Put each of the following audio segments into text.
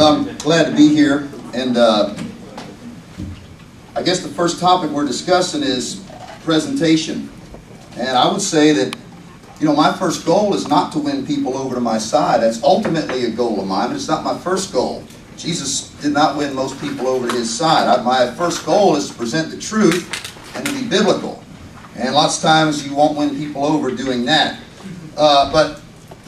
Well, I'm glad to be here, and uh, I guess the first topic we're discussing is presentation. And I would say that, you know, my first goal is not to win people over to my side. That's ultimately a goal of mine, but it's not my first goal. Jesus did not win most people over to his side. I, my first goal is to present the truth and to be biblical. And lots of times you won't win people over doing that. Uh, but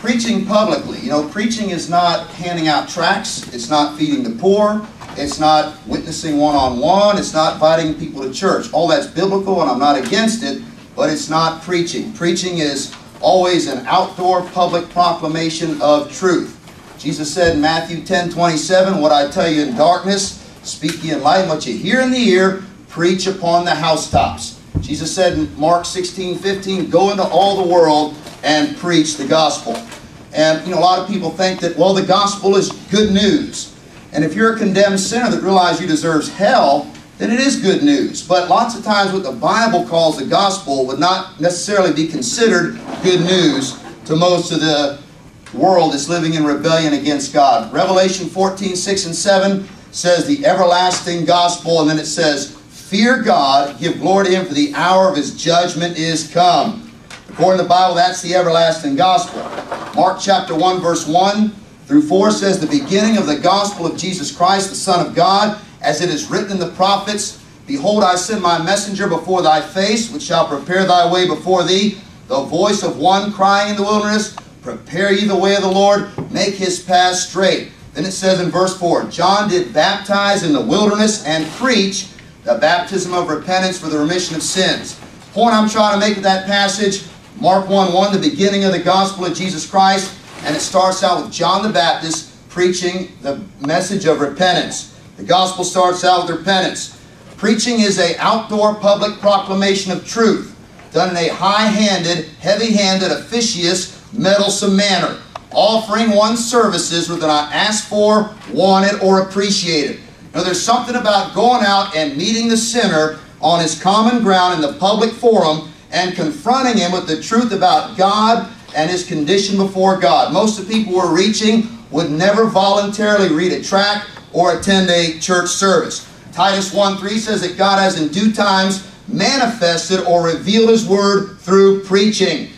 preaching publicly, you know, preaching is not handing out tracts, it's not feeding the poor, it's not witnessing one on one, it's not inviting people to church. All that's biblical and I'm not against it, but it's not preaching. Preaching is always an outdoor public proclamation of truth. Jesus said in Matthew 10 27, What I tell you in darkness, speak ye in light, what you hear in the ear, preach upon the housetops. Jesus said in Mark 16 15, Go into all the world and preach the gospel. And you know, a lot of people think that, well, the gospel is good news. And if you're a condemned sinner that realizes you deserves hell, then it is good news. But lots of times what the Bible calls the gospel would not necessarily be considered good news to most of the world that's living in rebellion against God. Revelation 14, 6 and 7 says the everlasting gospel, and then it says, Fear God, give glory to Him, for the hour of His judgment is come. According to the Bible, that's the everlasting gospel. Mark chapter 1, verse 1 through 4 says, The beginning of the gospel of Jesus Christ, the Son of God, as it is written in the prophets, Behold, I send my messenger before thy face, which shall prepare thy way before thee. The voice of one crying in the wilderness, Prepare ye the way of the Lord, make his path straight. Then it says in verse 4, John did baptize in the wilderness and preach the baptism of repentance for the remission of sins. Point I'm trying to make of that passage, Mark 1 1, the beginning of the gospel of Jesus Christ, and it starts out with John the Baptist preaching the message of repentance. The gospel starts out with repentance. Preaching is a outdoor public proclamation of truth, done in a high-handed, heavy-handed, officious, meddlesome manner, offering one's services whether not asked for, wanted, or appreciated. Now there's something about going out and meeting the sinner on his common ground in the public forum and confronting him with the truth about God and his condition before God. Most of the people we're reaching would never voluntarily read a tract or attend a church service. Titus 1.3 says that God has in due times manifested or revealed his word through preaching.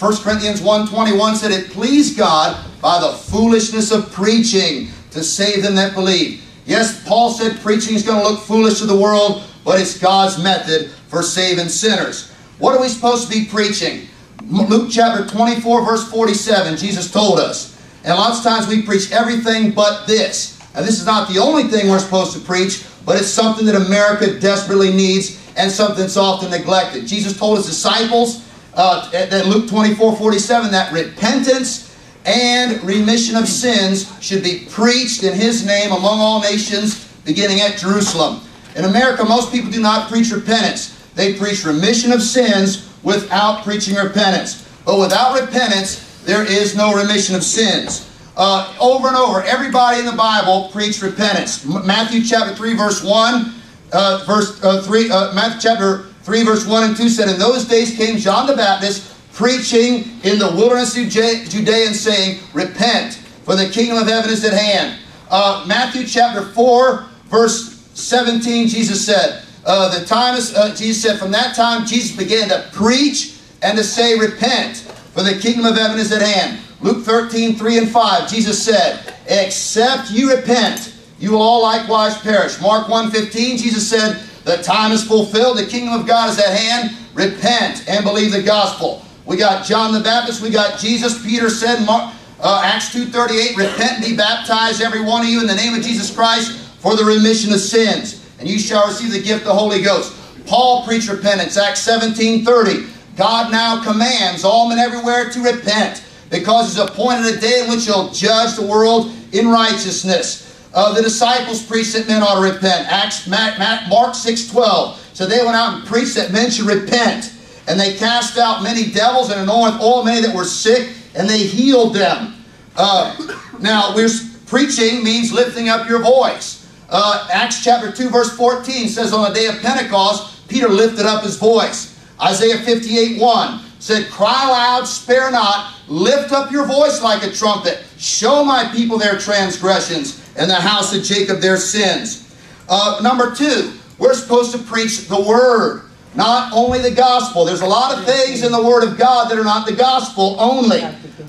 1 Corinthians 1.21 said it pleased God by the foolishness of preaching to save them that believe. Yes, Paul said preaching is going to look foolish to the world, but it's God's method for saving sinners. What are we supposed to be preaching? Luke chapter 24, verse 47, Jesus told us. And lots of times we preach everything but this. And this is not the only thing we're supposed to preach, but it's something that America desperately needs and something that's often neglected. Jesus told his disciples uh, that Luke 24, 47, that repentance and remission of sins should be preached in his name among all nations, beginning at Jerusalem. In America, most people do not preach repentance. They preach remission of sins without preaching repentance. But without repentance, there is no remission of sins. Uh, over and over, everybody in the Bible preached repentance. M Matthew chapter 3, verse 1, uh, verse uh, 3, uh, Matthew chapter 3, verse 1 and 2 said, In those days came John the Baptist preaching in the wilderness of Judea and saying, Repent, for the kingdom of heaven is at hand. Uh, Matthew chapter 4, verse 17, Jesus said, uh, the time is, uh, Jesus said, from that time Jesus began to preach and to say, repent, for the kingdom of heaven is at hand. Luke 13, 3 and 5, Jesus said, except you repent, you will all likewise perish. Mark 1, 15, Jesus said, the time is fulfilled, the kingdom of God is at hand, repent and believe the gospel. We got John the Baptist, we got Jesus, Peter said, Mark, uh, Acts 2.38, repent and be baptized, every one of you, in the name of Jesus Christ, for the remission of sins and you shall receive the gift of the Holy Ghost. Paul preached repentance, Acts 17.30, God now commands all men everywhere to repent because he's appointed a day in which he'll judge the world in righteousness. Uh, the disciples preached that men ought to repent. Acts, Mark 6, 12. So they went out and preached that men should repent. And they cast out many devils and anointed all many that were sick, and they healed them. Uh, now, we're, preaching means lifting up your voice. Uh, Acts chapter 2 verse 14 says on the day of Pentecost, Peter lifted up his voice. Isaiah 58 1 said, Cry loud, spare not, lift up your voice like a trumpet, show my people their transgressions, and the house of Jacob their sins. Uh, number two, we're supposed to preach the word, not only the gospel. There's a lot of things in the word of God that are not the gospel only.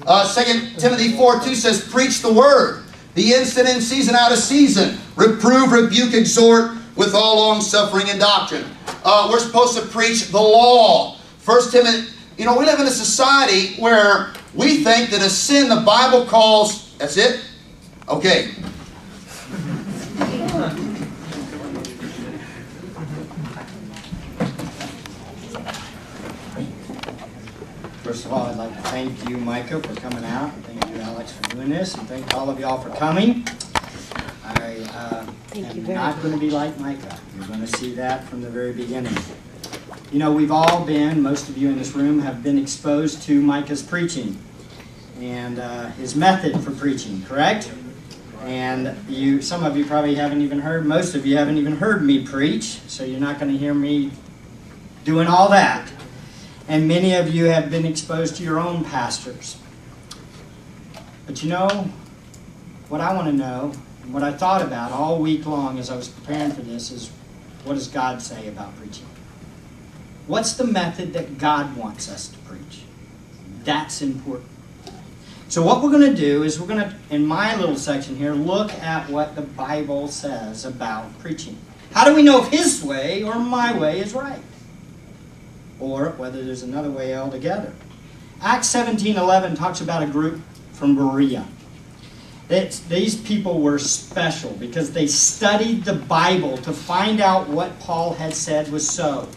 Uh, 2 Timothy 4 2 says, Preach the word, the instant in season, out of season. Reprove, rebuke, exhort with all long suffering and doctrine. Uh, we're supposed to preach the law. First Timothy, you know, we live in a society where we think that a sin the Bible calls, that's it? Okay. First of all, I'd like to thank you, Micah, for coming out. Thank you, Alex, for doing this. And thank all of y'all for coming. I uh, am not going to be like Micah. You're going to see that from the very beginning. You know, we've all been, most of you in this room, have been exposed to Micah's preaching and uh, his method for preaching, correct? And you, some of you probably haven't even heard, most of you haven't even heard me preach, so you're not going to hear me doing all that. And many of you have been exposed to your own pastors. But you know, what I want to know, and what I thought about all week long as I was preparing for this, is what does God say about preaching? What's the method that God wants us to preach? That's important. So what we're going to do is we're going to, in my little section here, look at what the Bible says about preaching. How do we know if his way or my way is right? Or whether there's another way altogether. Acts 17.11 talks about a group from Berea. It's, these people were special because they studied the Bible to find out what Paul had said was so.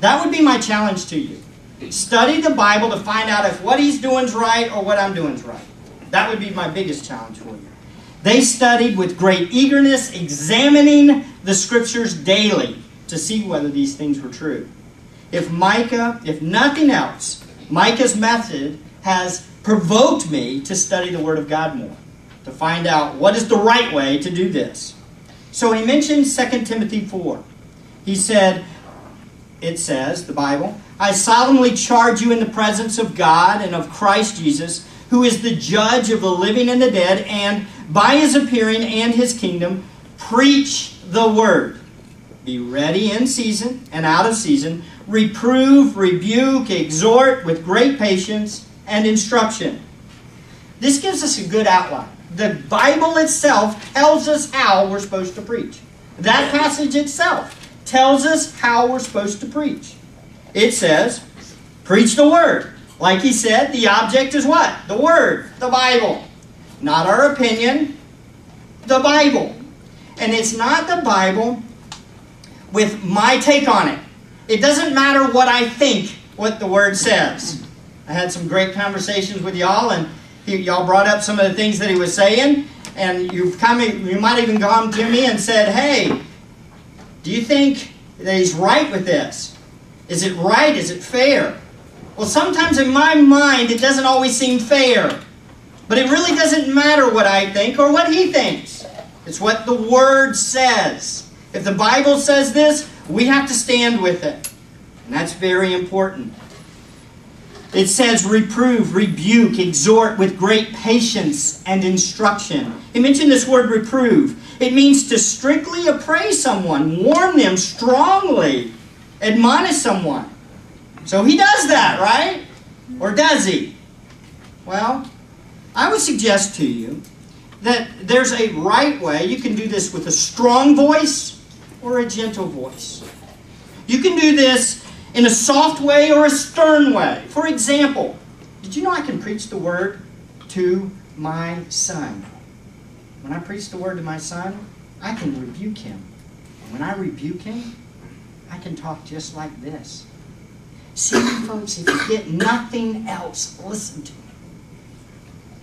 That would be my challenge to you. Study the Bible to find out if what he's doing is right or what I'm doing is right. That would be my biggest challenge for you. They studied with great eagerness, examining the scriptures daily to see whether these things were true. If Micah, if nothing else, Micah's method has provoked me to study the Word of God more, to find out what is the right way to do this. So he mentioned 2 Timothy 4. He said, it says, the Bible, I solemnly charge you in the presence of God and of Christ Jesus, who is the judge of the living and the dead, and by his appearing and his kingdom, preach the word. Be ready in season and out of season. Reprove, rebuke, exhort with great patience and instruction. This gives us a good outline. The Bible itself tells us how we're supposed to preach. That passage itself tells us how we're supposed to preach. It says, preach the Word. Like he said, the object is what? The Word, the Bible. Not our opinion, the Bible. And it's not the Bible with my take on it. It doesn't matter what I think what the Word says. I had some great conversations with y'all, and y'all brought up some of the things that he was saying, and you've come, you might even gone to me and said, "Hey, do you think that he's right with this? Is it right? Is it fair?" Well, sometimes in my mind, it doesn't always seem fair, but it really doesn't matter what I think or what he thinks. It's what the Word says. If the Bible says this, we have to stand with it. And that's very important. It says reprove, rebuke, exhort with great patience and instruction. He mentioned this word reprove. It means to strictly appraise someone, warn them strongly, admonish someone. So he does that, right? Or does he? Well, I would suggest to you that there's a right way. You can do this with a strong voice or a gentle voice. You can do this in a soft way or a stern way. For example, did you know I can preach the word to my son? When I preach the word to my son, I can rebuke him. And when I rebuke him, I can talk just like this. See, folks, if you get nothing else, listen to me.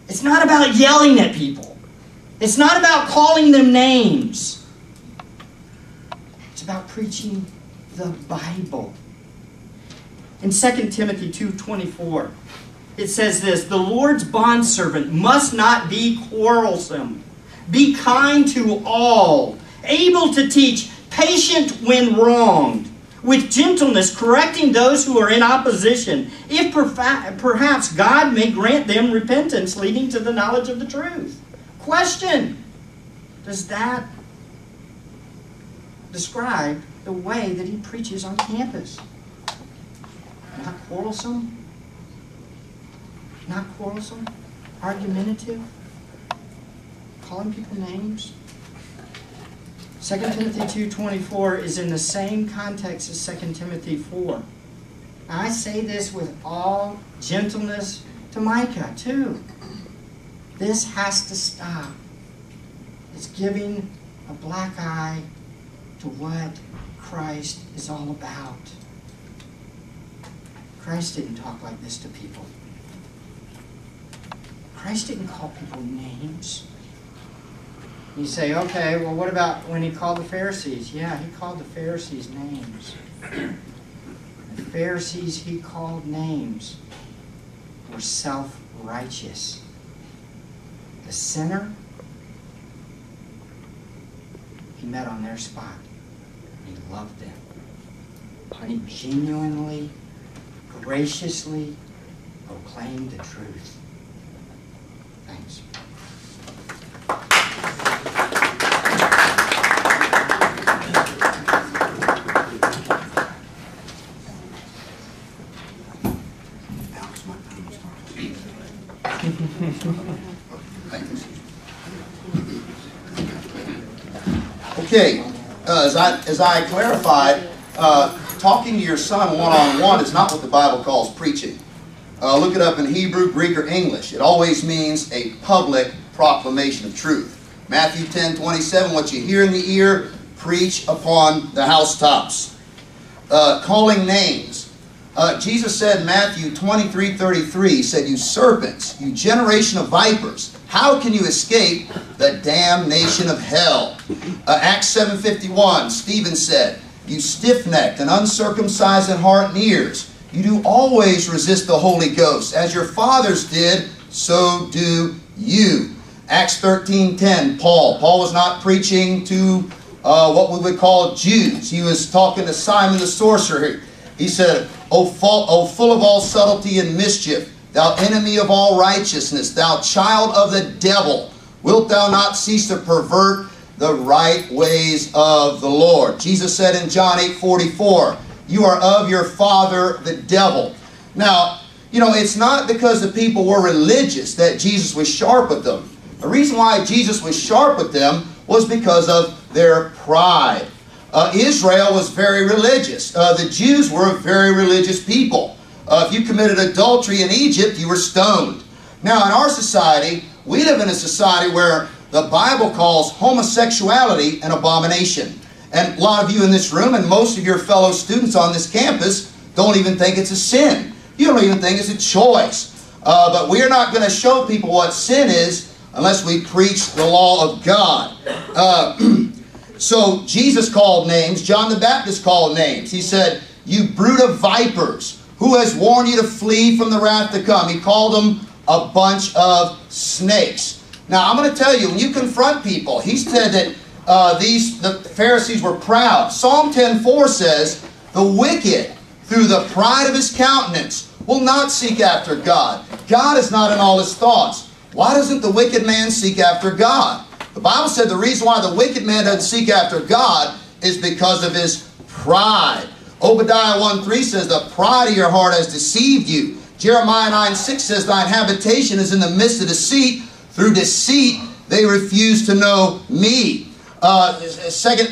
It's not about yelling at people. It's not about calling them names. About preaching the Bible. In 2 Timothy 2.24, it says this, The Lord's bondservant must not be quarrelsome. Be kind to all, able to teach, patient when wronged, with gentleness correcting those who are in opposition, if perhaps God may grant them repentance leading to the knowledge of the truth. Question does that describe the way that he preaches on campus? Not quarrelsome? Not quarrelsome? Argumentative? Calling people names? 2 Timothy 2.24 is in the same context as 2 Timothy 4. I say this with all gentleness to Micah, too. This has to stop. It's giving a black eye to what Christ is all about. Christ didn't talk like this to people. Christ didn't call people names. You say, okay, well, what about when he called the Pharisees? Yeah, he called the Pharisees names. The Pharisees he called names were self righteous. The sinner, he met on their spot. He loved them. He genuinely, graciously proclaimed the truth. Thanks. Okay, uh, as I as I clarified, uh, talking to your son one on one is not what the Bible calls preaching. Uh, look it up in Hebrew, Greek, or English. It always means a public proclamation of truth. Matthew 10, 27, what you hear in the ear, preach upon the housetops. Uh, calling names. Uh, Jesus said in Matthew 23, 33, he said, You serpents, you generation of vipers, how can you escape the damnation of hell? Uh, Acts 7.51, Stephen said, You stiff-necked and uncircumcised in heart and ears, you do always resist the Holy Ghost. As your fathers did, so do you. Acts 13.10, Paul. Paul was not preaching to uh, what we would call Jews. He was talking to Simon the sorcerer. He said, O full, o full of all subtlety and mischief, thou enemy of all righteousness, thou child of the devil, wilt thou not cease to pervert the right ways of the Lord? Jesus said in John 8.44, you are of your father the devil. Now, you know, it's not because the people were religious that Jesus was sharp with them. The reason why Jesus was sharp with them was because of their pride. Uh, Israel was very religious. Uh, the Jews were a very religious people. Uh, if you committed adultery in Egypt, you were stoned. Now, in our society, we live in a society where the Bible calls homosexuality an abomination. And a lot of you in this room and most of your fellow students on this campus don't even think it's a sin. You don't even think it's a choice. Uh, but we're not going to show people what sin is unless we preach the law of God. So Jesus called names. John the Baptist called names. He said, You brood of vipers, who has warned you to flee from the wrath to come? He called them a bunch of snakes. Now, I'm going to tell you, when you confront people, he said that uh, these the Pharisees were proud. Psalm 10.4 says, The wicked, through the pride of his countenance, will not seek after God. God is not in all his thoughts. Why doesn't the wicked man seek after God? The Bible said the reason why the wicked man doesn't seek after God is because of his pride. Obadiah 1.3 says, The pride of your heart has deceived you. Jeremiah 9.6 says, Thine habitation is in the midst of deceit. Through deceit they refuse to know me. Uh, 2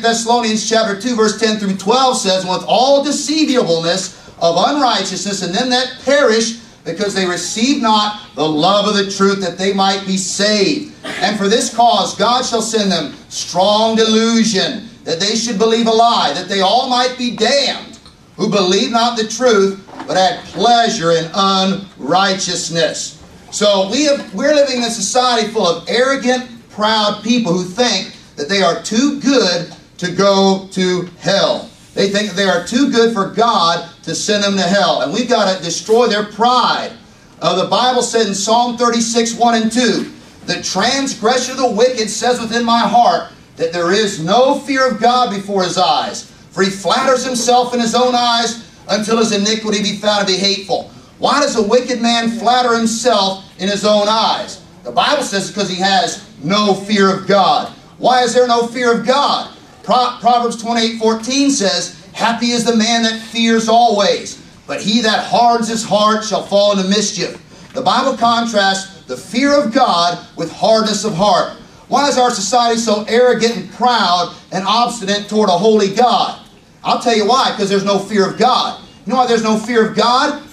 Thessalonians chapter 2 verse 10 through 12 says, With all deceivableness of unrighteousness, and them that perish, because they receive not the love of the truth, that they might be saved. And for this cause God shall send them strong delusion, that they should believe a lie, that they all might be damned, who believe not the truth, but had pleasure in unrighteousness. So we have, we're living in a society full of arrogant, proud people who think that they are too good to go to hell. They think they are too good for God to send them to hell. And we've got to destroy their pride. Uh, the Bible said in Psalm 36, 1 and 2, The transgression of the wicked says within my heart that there is no fear of God before his eyes. For he flatters himself in his own eyes until his iniquity be found to be hateful. Why does a wicked man flatter himself in his own eyes? The Bible says because he has no fear of God. Why is there no fear of God? Pro- Proverbs 28 14 says, Happy is the man that fears always, but he that hardens his heart shall fall into mischief. The Bible contrasts the fear of God with hardness of heart. Why is our society so arrogant and proud and obstinate toward a holy God? I'll tell you why, because there's no fear of God. You know why there's no fear of God?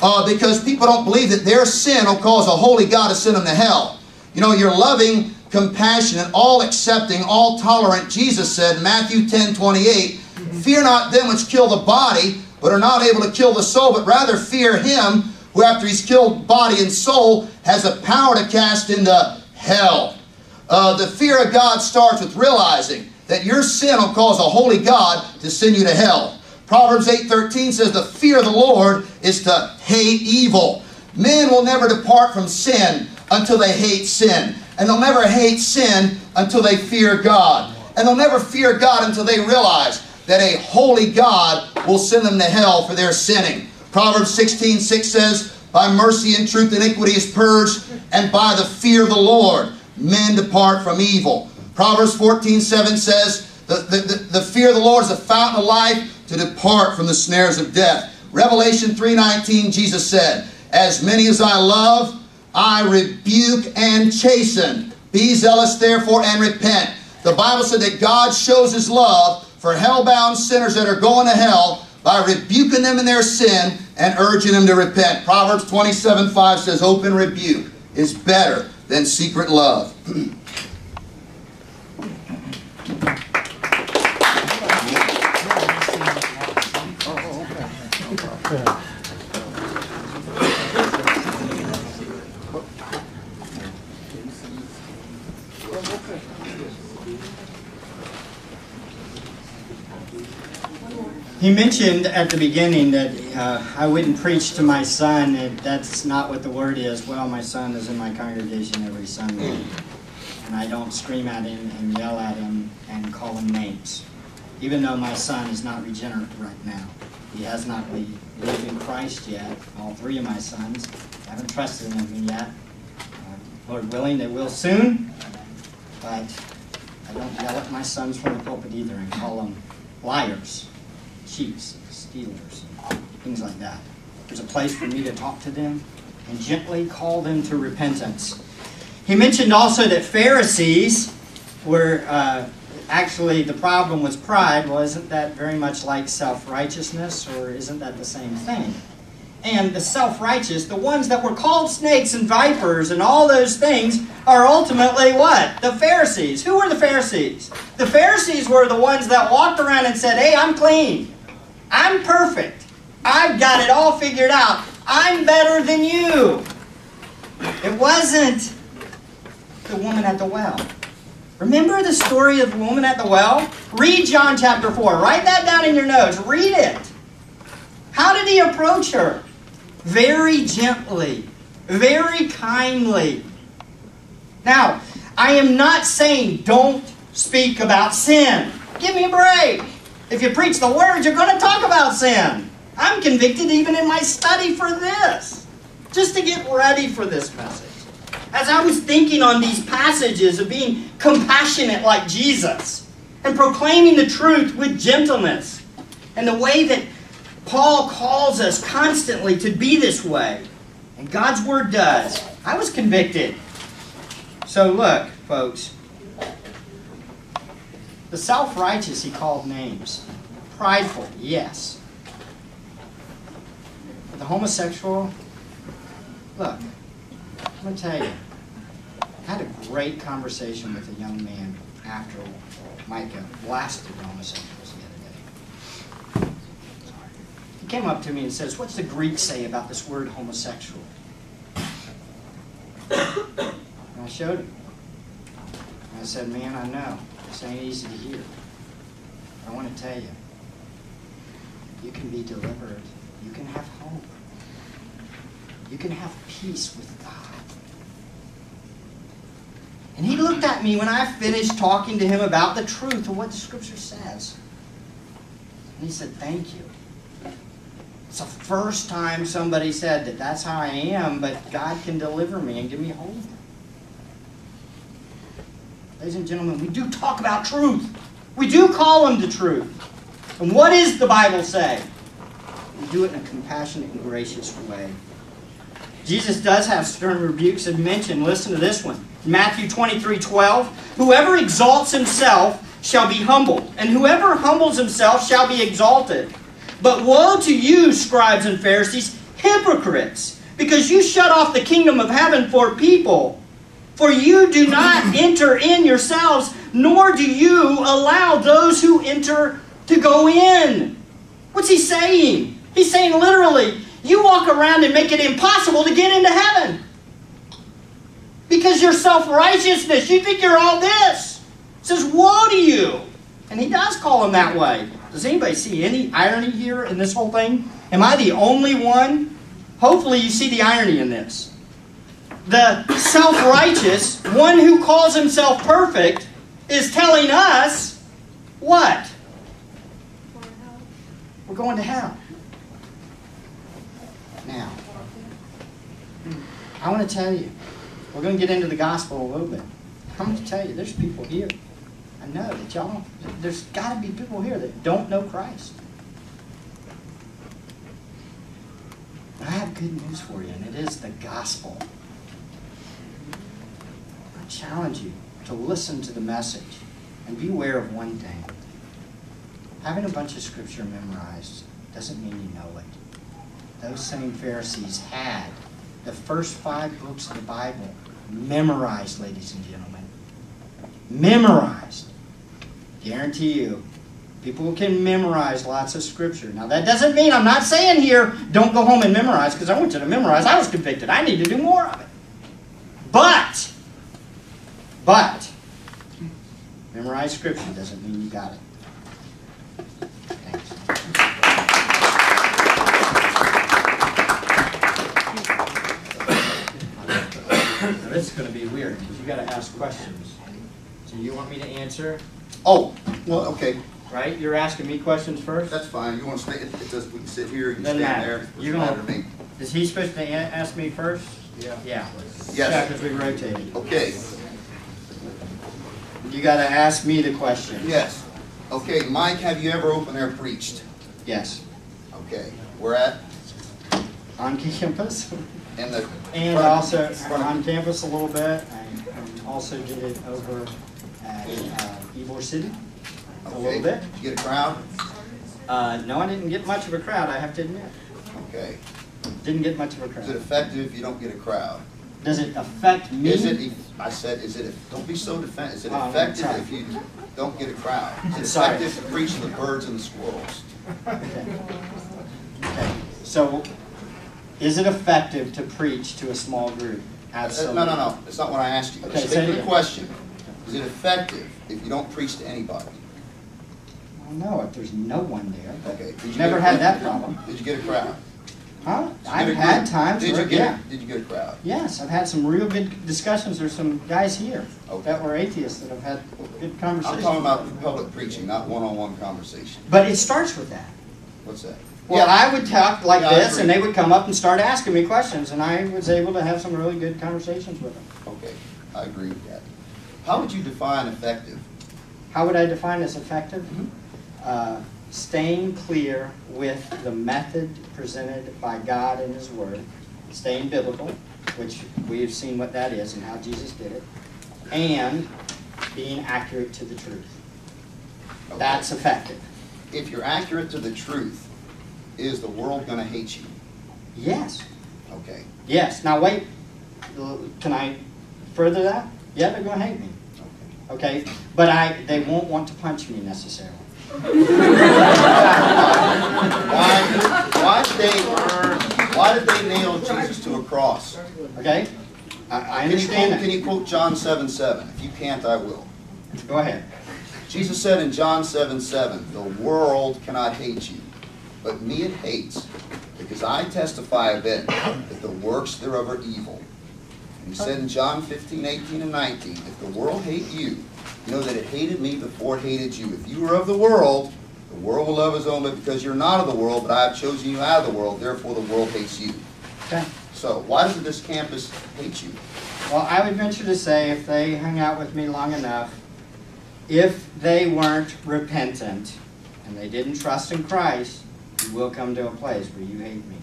Uh, because people don't believe that their sin will cause a holy God to send them to hell. You know, you're loving, compassionate, all accepting, all tolerant, Jesus said Matthew 10 28, Fear not them which kill the body, but are not able to kill the soul, but rather fear him who, after he's killed body and soul, has the power to cast into hell. Uh, the fear of God starts with realizing that your sin will cause a holy God to send you to hell. Proverbs 8:13 says the fear of the Lord is to hate evil. Men will never depart from sin until they hate sin. And they'll never hate sin until they fear God. And they'll never fear God until they realize that a holy God will send them to hell for their sinning. Proverbs 16, 6 says, By mercy and truth iniquity is purged, and by the fear of the Lord men depart from evil. Proverbs 14, 7 says, the, the, the, fear of the Lord is a fountain of life to depart from the snares of death. Revelation 3.19, Jesus said, As many as I love, I rebuke and chasten. Be zealous therefore and repent. The Bible said that God shows his love for hell-bound sinners that are going to hell by rebuking them in their sin and urging them to repent. Proverbs 27, 5 says, Open rebuke is better than secret love. He mentioned at the beginning that uh, I wouldn't preach to my son, and that's not what the word is. Well, my son is in my congregation every Sunday, and I don't scream at him and yell at him and call him names, even though my son is not regenerate right now. He has not believed in Christ yet. All three of my sons I haven't trusted in him yet. Uh, Lord willing, they will soon, but I don't yell at my sons from the pulpit either and call them liars cheats, stealers, things like that. There's a place for me to talk to them and gently call them to repentance. He mentioned also that Pharisees were uh, actually the problem was pride. Well, isn't that very much like self righteousness, or isn't that the same thing? And the self righteous, the ones that were called snakes and vipers and all those things, are ultimately what? The Pharisees. Who were the Pharisees? The Pharisees were the ones that walked around and said, Hey, I'm clean. I'm perfect. I've got it all figured out. I'm better than you. It wasn't the woman at the well. Remember the story of the woman at the well? Read John chapter 4. Write that down in your notes. Read it. How did he approach her? Very gently, very kindly. Now, I am not saying don't speak about sin. Give me a break. If you preach the word, you're going to talk about sin. I'm convicted even in my study for this, just to get ready for this message. As I was thinking on these passages of being compassionate like Jesus and proclaiming the truth with gentleness, and the way that Paul calls us constantly to be this way, and God's Word does, I was convicted. So, look, folks, the self righteous he called names. Prideful, yes. But the homosexual, look, I'm going to tell you, I had a great conversation with a young man after Micah blasted homosexuals the other day. He came up to me and says, What's the Greek say about this word homosexual? And I showed him. And I said, Man, I know. This ain't easy to hear. I want to tell you, you can be delivered. You can have hope. You can have peace with God. And he looked at me when I finished talking to him about the truth of what the scripture says. And he said, Thank you. It's the first time somebody said that that's how I am, but God can deliver me and give me hope. Ladies and gentlemen, we do talk about truth. We do call them the truth. And what does the Bible say? We do it in a compassionate and gracious way. Jesus does have stern rebukes and mention. Listen to this one. Matthew 23 12. Whoever exalts himself shall be humbled, and whoever humbles himself shall be exalted. But woe to you, scribes and Pharisees, hypocrites, because you shut off the kingdom of heaven for people. For you do not enter in yourselves, nor do you allow those who enter to go in. What's he saying? He's saying literally, you walk around and make it impossible to get into heaven. Because your self righteousness, you think you're all this. says, Woe to you. And he does call him that way. Does anybody see any irony here in this whole thing? Am I the only one? Hopefully, you see the irony in this. The self righteous, one who calls himself perfect, is telling us what? We're going to hell. Now, I want to tell you, we're going to get into the gospel a little bit. I'm going to tell you, there's people here. I know that y'all, there's got to be people here that don't know Christ. I have good news for you, and it is the gospel. Challenge you to listen to the message and beware of one thing. Having a bunch of scripture memorized doesn't mean you know it. Those same Pharisees had the first five books of the Bible memorized, ladies and gentlemen. Memorized. Guarantee you, people can memorize lots of scripture. Now, that doesn't mean I'm not saying here, don't go home and memorize, because I want you to memorize. I was convicted. I need to do more of it. But, but, memorize scripture doesn't mean you got it. Thanks. Now, this is going to be weird, because you got to ask questions. So you want me to answer, Oh, well, okay, right? You're asking me questions first? that's fine. You want to stay, it it does, we can sit here, and you can Doesn't stand matter. there. You Doesn't don't- matter to me. Is he supposed to ask me first? Yeah. Yeah. Yes. Yeah, because we rotated. Okay, You got to ask me the question. yes. Okay, Mike, have you ever open air preached? Yes. Okay, we're at, On campus, in the. and front- also front- on campus a little bit. I also did it over at uh, Ybor City a Okay. little bit. Did you get a crowd? Uh, no, I didn't get much of a crowd, I have to admit. Okay. Didn't get much of a crowd. Is it effective if you don't get a crowd? Does it affect me? Is it, I said, is it, don't be so defensive, is it Oh, I'm effective if you don't get a crowd? Is it Sorry. effective to preach to the birds and the squirrels? Okay. Okay. So, is it effective to preach to a small group? Uh, Absolutely. No, no, no, that's not what I asked you. Okay, Stick say to it the again. question. Is it effective if you don't preach to anybody? Well, no, if there's no one there. Okay. did you Never get a- had that problem. Did you get a crowd? Huh? I've had times Did where, you get, yeah. a- did you get a crowd? Yes, I've had some real good discussions. There's some guys here Okay. that were atheists that have had good conversations. I'm talking about public preaching, not one-on-one conversation. But it starts with that. What's that? Well, I would talk like Yeah, this, and they would come up and start asking me questions, and I was able to have some really good conversations with them. Okay, I agree with that. How would you define effective? How would I define as effective? Mm-hmm. Uh, staying clear with the method presented by God in His Word, staying biblical, which we have seen what that is and how Jesus did it, and being accurate to the truth. Okay. That's effective. If you're accurate to the truth, is the world gonna hate you? Yes. Okay, Yes. Now wait. Can I further that? Yeah, they're going to hate me. okay. Okay, but I they won't want to punch me necessarily. Why, why did they, why did they nail Jesus to a cross? Okay, I, I Can you understand quote, can you quote John seven seven? If you can't, I will. Go ahead. Jesus said in John seven seven, the world cannot hate you, but me it hates, because I testify of it, that the works thereof are evil. And he said in John 15, 18, and 19, if the world hate you know that it hated me before it hated you. If you were of the world, the world will love his own, but because you're not of the world, but I have chosen you out of the world, therefore the world hates you. Okay. So why doesn't this campus hate you? Well, I would venture to say if they hung out with me long enough, if they weren't repentant and they didn't trust in Christ, you will come to a place where you hate me.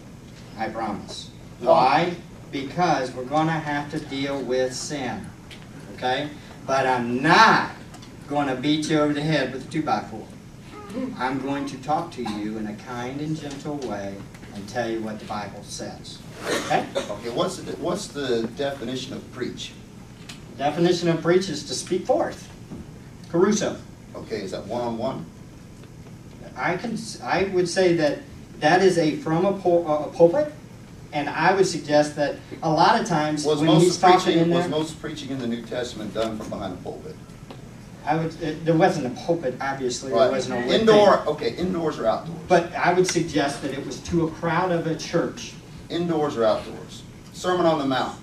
I promise. Why? Because we're going to have to deal with sin. Okay? But I'm not going to beat you over the head with a two by four. I'm going to talk to you in a kind and gentle way and tell you what the Bible says. Okay? Okay, what's the, what's the definition of preach? Definition of preach is to speak forth. kerusso. Okay, is that one-on-one? I can, I would say that that is a from a, pul- a pulpit, and I would suggest that a lot of times Was when he's most talking preaching, in was most preaching in the New Testament done from behind a pulpit? I would, uh, there wasn't a pulpit, obviously, there wasn't a Indoor, thing. okay, indoors or outdoors? But I would suggest that it was to a crowd of a church. Indoors or outdoors? Sermon on the Mount.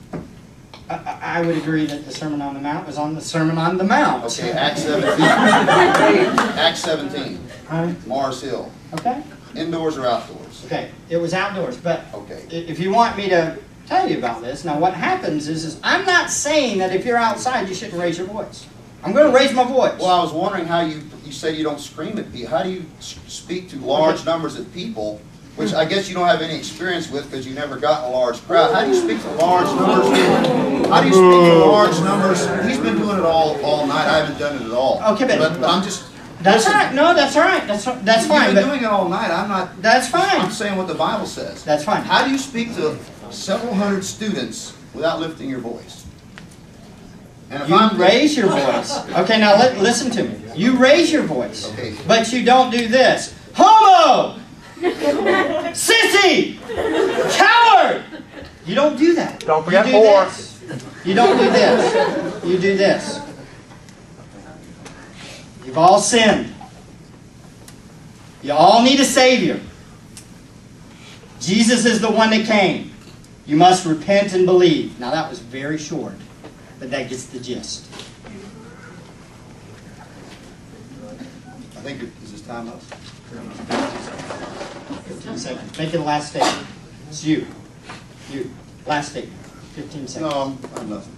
I, I would agree that the Sermon on the Mount was on the Sermon on the Mount. Okay, Acts seventeen. Acts seventeen, Huh? Mars Hill. Okay, Indoors or outdoors? Okay, it was outdoors, but Okay. if you want me to tell you about this, now what happens is, is I'm not saying that if you're outside you shouldn't raise your voice. I'm going to raise my voice. Well, I was wondering how you, you say you don't scream at people. How do you speak to large numbers of people, which I guess you don't have any experience with because you never got a large crowd. How do you speak to large numbers? How do you speak to large numbers? He's been doing it all, all night. I haven't done it at all. Okay, but- But, but I'm just. That's listen, all right. No, that's all right. That's that's fine. You've been doing it all night. I'm not. that's fine. I'm saying what the Bible says. That's fine. How do you speak to several hundred students without lifting your voice? And if You I'm raise your voice. Okay, now li- listen to me. You raise your voice, Okay. but you don't do this. Homo, sissy, coward. You don't do that. Don't forget you do whore. this. You don't do this. You do this. You've all sinned. You all need a Savior. Jesus is the one that came. You must repent and believe. Now that was very short, but that gets the gist. I think, it- is this time up? 15 seconds. Make it the last statement. It's you. You. Last statement. 15 seconds. No, I'm, I'm nothing.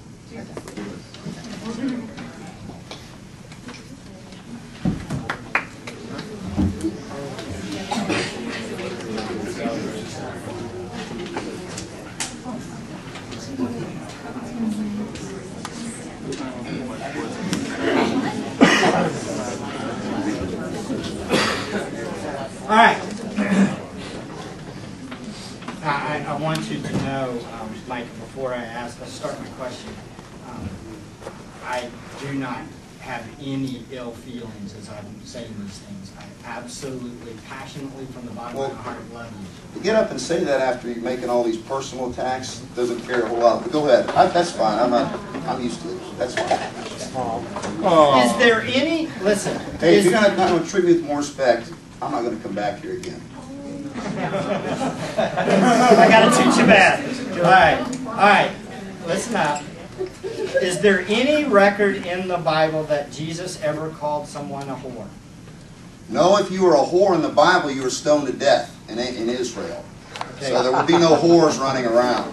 All right. I, I- I want you to know, um, Mike, before I ask, I start my question, um, I do not have any ill feelings as I'm saying these things. I absolutely, passionately, from the bottom of my heart, love you. To get up and say that after you're making all these personal attacks doesn't care a whole lot. But go ahead. I, that's fine. I'm not, I'm used to it. That's fine. Is there any, listen, Hey, is, you're not, not gonna treat me with more respect, I'm not gonna come back here again. I gotta teach you bad. All right, all right, listen up. Is there any record in the Bible that Jesus ever called someone a whore? No, if you were a whore in the Bible, you were stoned to death in, in Israel. Okay. So there would be no whores running around.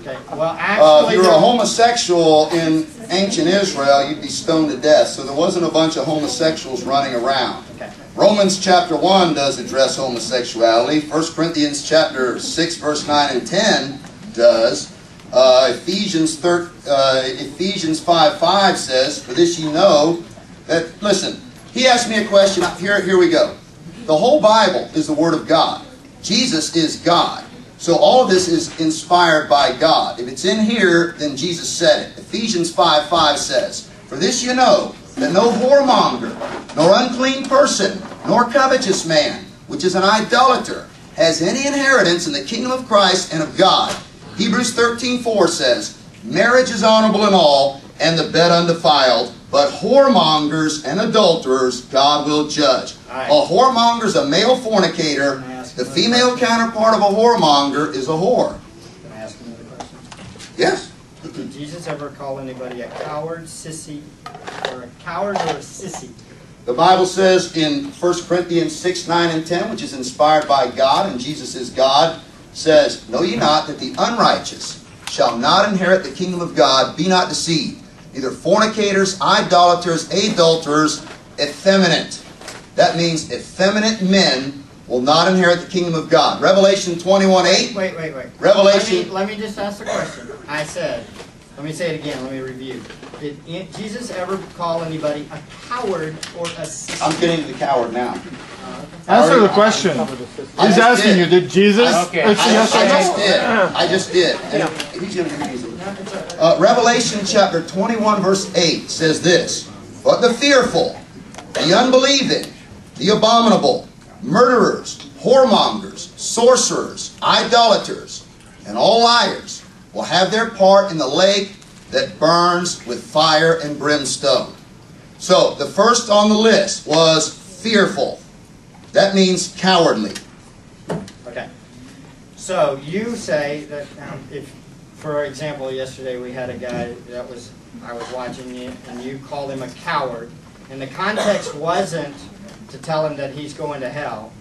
Okay, well, Uh, if you were a homosexual in ancient Israel, you'd be stoned to death. So there wasn't a bunch of homosexuals running around. okay, Romans chapter 1 does address homosexuality. 1 Corinthians chapter 6 verse 9 and 10 does. Uh, Ephesians, thir- uh, Ephesians 5 5 says, For this you know that, listen, he asked me a question. Here, here we go. The whole Bible is the Word of God. Jesus is God. So all of this is inspired by God. If it's in here, then Jesus said it. Ephesians 5 5 says, For this you know that no whoremonger, nor unclean person, nor covetous man, which is an idolater, has any inheritance in the kingdom of Christ and of God. Hebrews 13 4 says, Marriage is honorable in all, and the bed undefiled, but whoremongers and adulterers God will judge. Right. A whoremonger is a male fornicator. Can I ask The female counterpart of a whoremonger is a whore. can I ask another question? Yes? Did Jesus ever call anybody a coward, sissy, or a coward or a sissy? The Bible says in 1 Corinthians 6, 9, and 10, which is inspired by God, and Jesus is God, says, Know ye not that the unrighteous shall not inherit the kingdom of God. Be not deceived. Neither fornicators, idolaters, adulterers, effeminate. That means effeminate men will not inherit the kingdom of God. Revelation 21 8. Wait, wait, wait. Revelation- Let me, let me just ask a question. I said, let me say it again, let me review. Did Jesus ever call anybody a coward or a sissy? I'm getting to the coward now. Answer the question. He's asking did. you, did Jesus? Okay. It's a I, yes I just did. I just did. And he's gonna give me. Uh, Revelation chapter 21, verse 8 says this But the fearful, the unbelieving, the abominable, murderers, whoremongers, sorcerers, idolaters, and all liars will have their part in the lake that burns with fire and brimstone. So the first on the list was fearful. That means cowardly. Okay. So you say that um, if, for example, yesterday we had a guy that was, I was watching you, and you called him a coward, and the context wasn't to tell him that he's going to hell,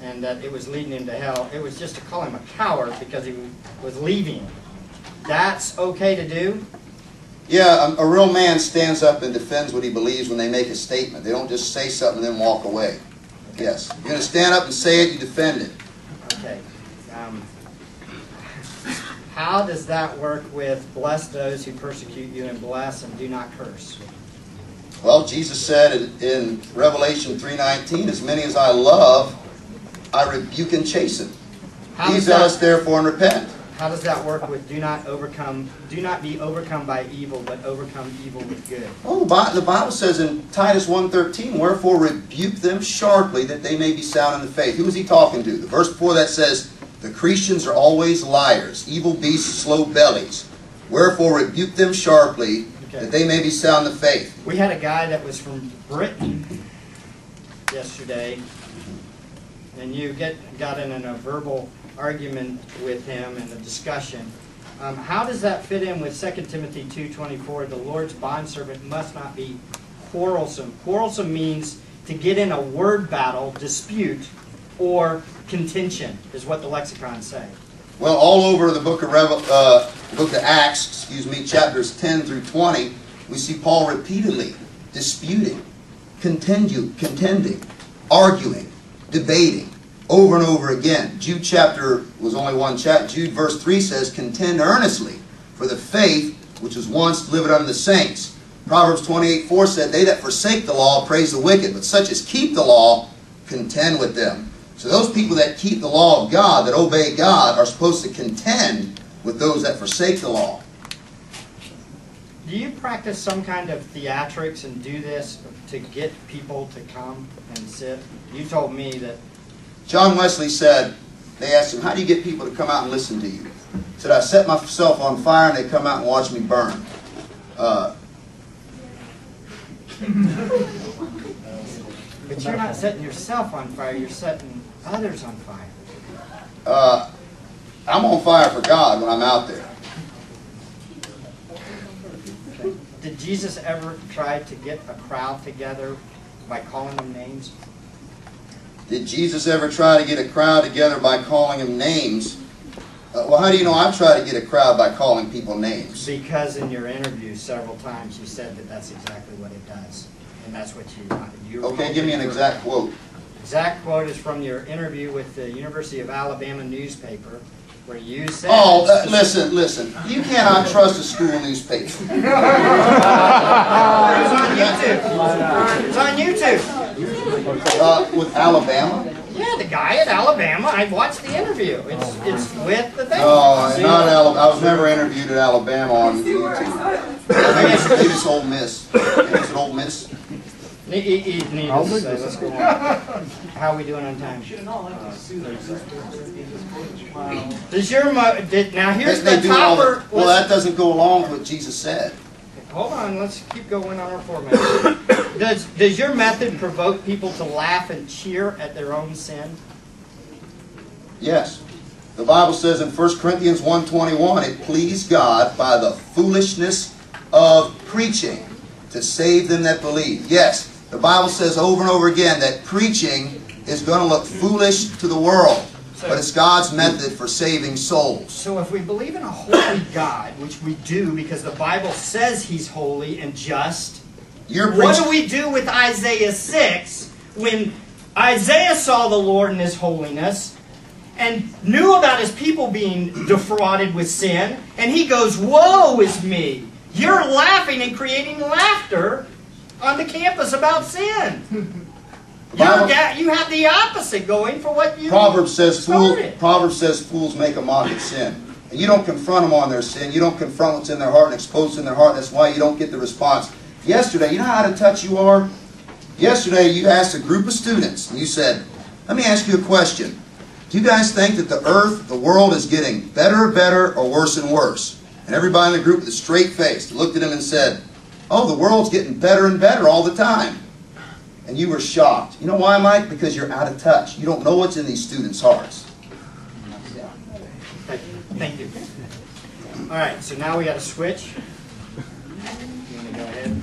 and that it was leading him to hell. It was just to call him a coward because he was leaving. That's okay to do? Yeah, a, a real man stands up and defends what he believes when they make a statement. They don't just say something and then walk away. Yes. You're going to stand up and say it, you defend it. Okay. Um, how does that work with bless those who persecute you and bless and do not curse? Well, Jesus said in, in Revelation 3.19, As many as I love, I rebuke and chasten. How Be zealous therefore and repent. How does that work with do not overcome, do not be overcome by evil, but overcome evil with good? Oh, the Bible says in Titus 1.13, Wherefore rebuke them sharply that they may be sound in the faith. Who is he talking to? The verse before that says, The Cretians are always liars, evil beasts, slow bellies. Wherefore rebuke them sharply Okay. that they may be sound in the faith. We had a guy that was from Britain yesterday, and you get got in a verbal argument with him and a discussion. Um, how does that fit in with 2 Timothy 2.24? The Lord's bondservant must not be quarrelsome. Quarrelsome means to get in a word battle, dispute, or contention, is what the lexicons say. Well, all over the book of Revel, uh, book of Acts, excuse me, chapters 10 through 20, we see Paul repeatedly disputing, continue, contending, arguing, debating, over and over again. Jude chapter was only one chapter. Jude verse 3 says, Contend earnestly for the faith which was once delivered unto the saints. Proverbs 28 4 said, They that forsake the law praise the wicked, but such as keep the law contend with them. So those people that keep the law of God, that obey God, are supposed to contend with those that forsake the law. Do you practice some kind of theatrics and do this to get people to come and sit? You told me that John Wesley said, they asked him, How do you get people to come out and listen to you? He said, I set myself on fire and they come out and watch me burn. Uh, But you're not setting yourself on fire, you're setting others on fire. uh, I'm on fire for God when I'm out there. Did Jesus ever try to get a crowd together by calling them names? Did Jesus ever try to get a crowd together by calling them names? Uh, well, how do you know I've tried to get a crowd by calling people names? Because in your interview several times you said that that's exactly what it does. And that's what you wanted. You Okay, give me an exact quote. Exact quote is from your interview with the University of Alabama newspaper where you said. Oh, uh, listen, listen. You cannot trust a school newspaper. It's on YouTube. It's on YouTube. Uh, with Alabama? Yeah, the guy at Alabama. I watched the interview. It's it's with the thing. No, not Alabama. I was never interviewed at Alabama on YouTube. Maybe it's, it's Ole Miss. It's an Ole Miss. Ne- e- e- needless to say, let's go on. How are we doing on time? Does your mo- did now here's they the do all topper. the, well, that doesn't go along with what Jesus said. Hold on, let's keep going on our format. does does your method provoke people to laugh and cheer at their own sin? Yes. The Bible says in 1 Corinthians 1.21, it pleased God by the foolishness of preaching to save them that believe. Yes, the Bible says over and over again that preaching is going to look foolish to the world. but it's God's method for saving souls. So if we believe in a holy God, which we do because the Bible says he's holy and just, You're what do we do with Isaiah 6 when Isaiah saw the Lord in his holiness and knew about his people being defrauded with sin, and he goes, Woe is me! You're laughing and creating laughter on the campus about sin. Bible- ga- you have the opposite going for what you Proverbs says fool. Proverbs says fools make a mock at sin. And you don't confront them on their sin. You don't confront what's in their heart and expose in their heart. That's why you don't get the response. Yesterday, you know how out of touch you are? Yesterday, you asked a group of students, and you said, Let me ask you a question. Do you guys think that the earth, the world is getting better, better, or worse and worse? And everybody in the group with a straight face looked at him and said, Oh, the world's getting better and better all the time. And you were shocked. You know why, Mike? Because you're out of touch. You don't know what's in these students' hearts. Thank you. All right, so now we got to switch. You want to go ahead?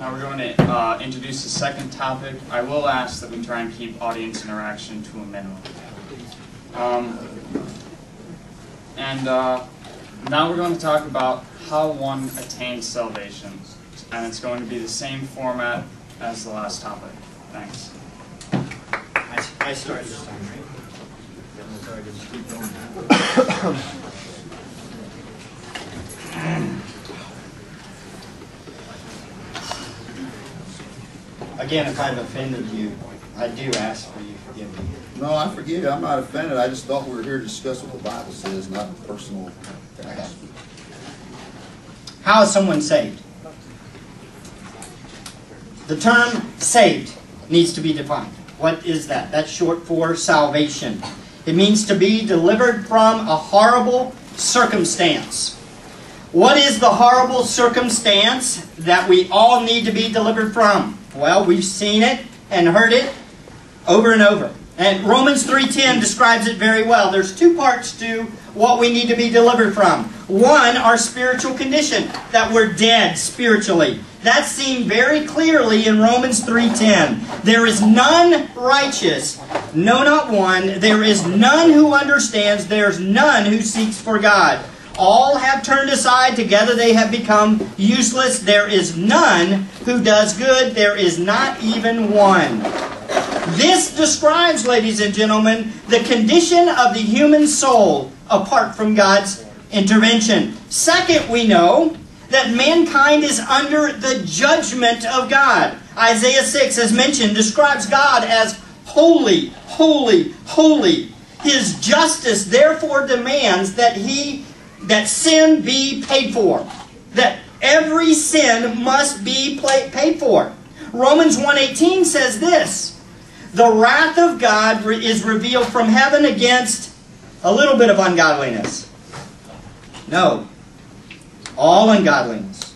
Now we're going to uh, introduce the second topic. I will ask that we try and keep audience interaction to a minimum. Um, and uh, now we're going to talk about how one attains salvation. And it's going to be the same format as the last topic. Thanks. I, I start this time, right? So I just keep going. Again, if I've offended you, I do ask for you forgive me. No, I forgive you. I'm not offended. I just thought we were here to discuss what the Bible says, not personal attacks. How is someone saved? The term saved needs to be defined. What is that? That's short for salvation. It means to be delivered from a horrible circumstance. What is the horrible circumstance that we all need to be delivered from? Well, we've seen it and heard it over and over. And Romans 3:10 describes it very well. There's two parts to what we need to be delivered from. One, our spiritual condition, that we're dead spiritually. That's seen very clearly in Romans 3:10. There is none righteous, no not one. There is none who understands, there's none who seeks for God. All have turned aside, together they have become useless. There is none who does good, there is not even one. This describes, ladies and gentlemen, the condition of the human soul apart from God's intervention. Second, we know that mankind is under the judgment of God. Isaiah 6, as mentioned, describes God as holy, holy, holy. His justice therefore demands that he that sin be paid for. That every sin must be paid for. Romans 1:18 says this, the wrath of God is revealed from heaven against a little bit of ungodliness. No. All ungodliness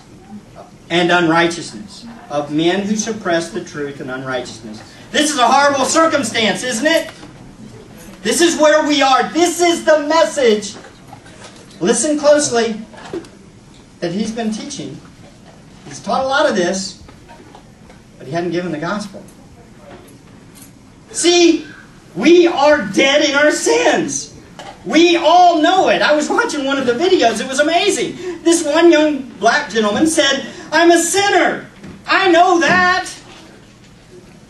and unrighteousness of men who suppress the truth and unrighteousness. This is a horrible circumstance, isn't it? This is where we are. This is the message. Listen closely that he's been teaching. He's taught a lot of this, but he hadn't given the gospel. See, we are dead in our sins. We all know it. I was watching one of the videos. It was amazing. This one young black gentleman said, I'm a sinner. I know that.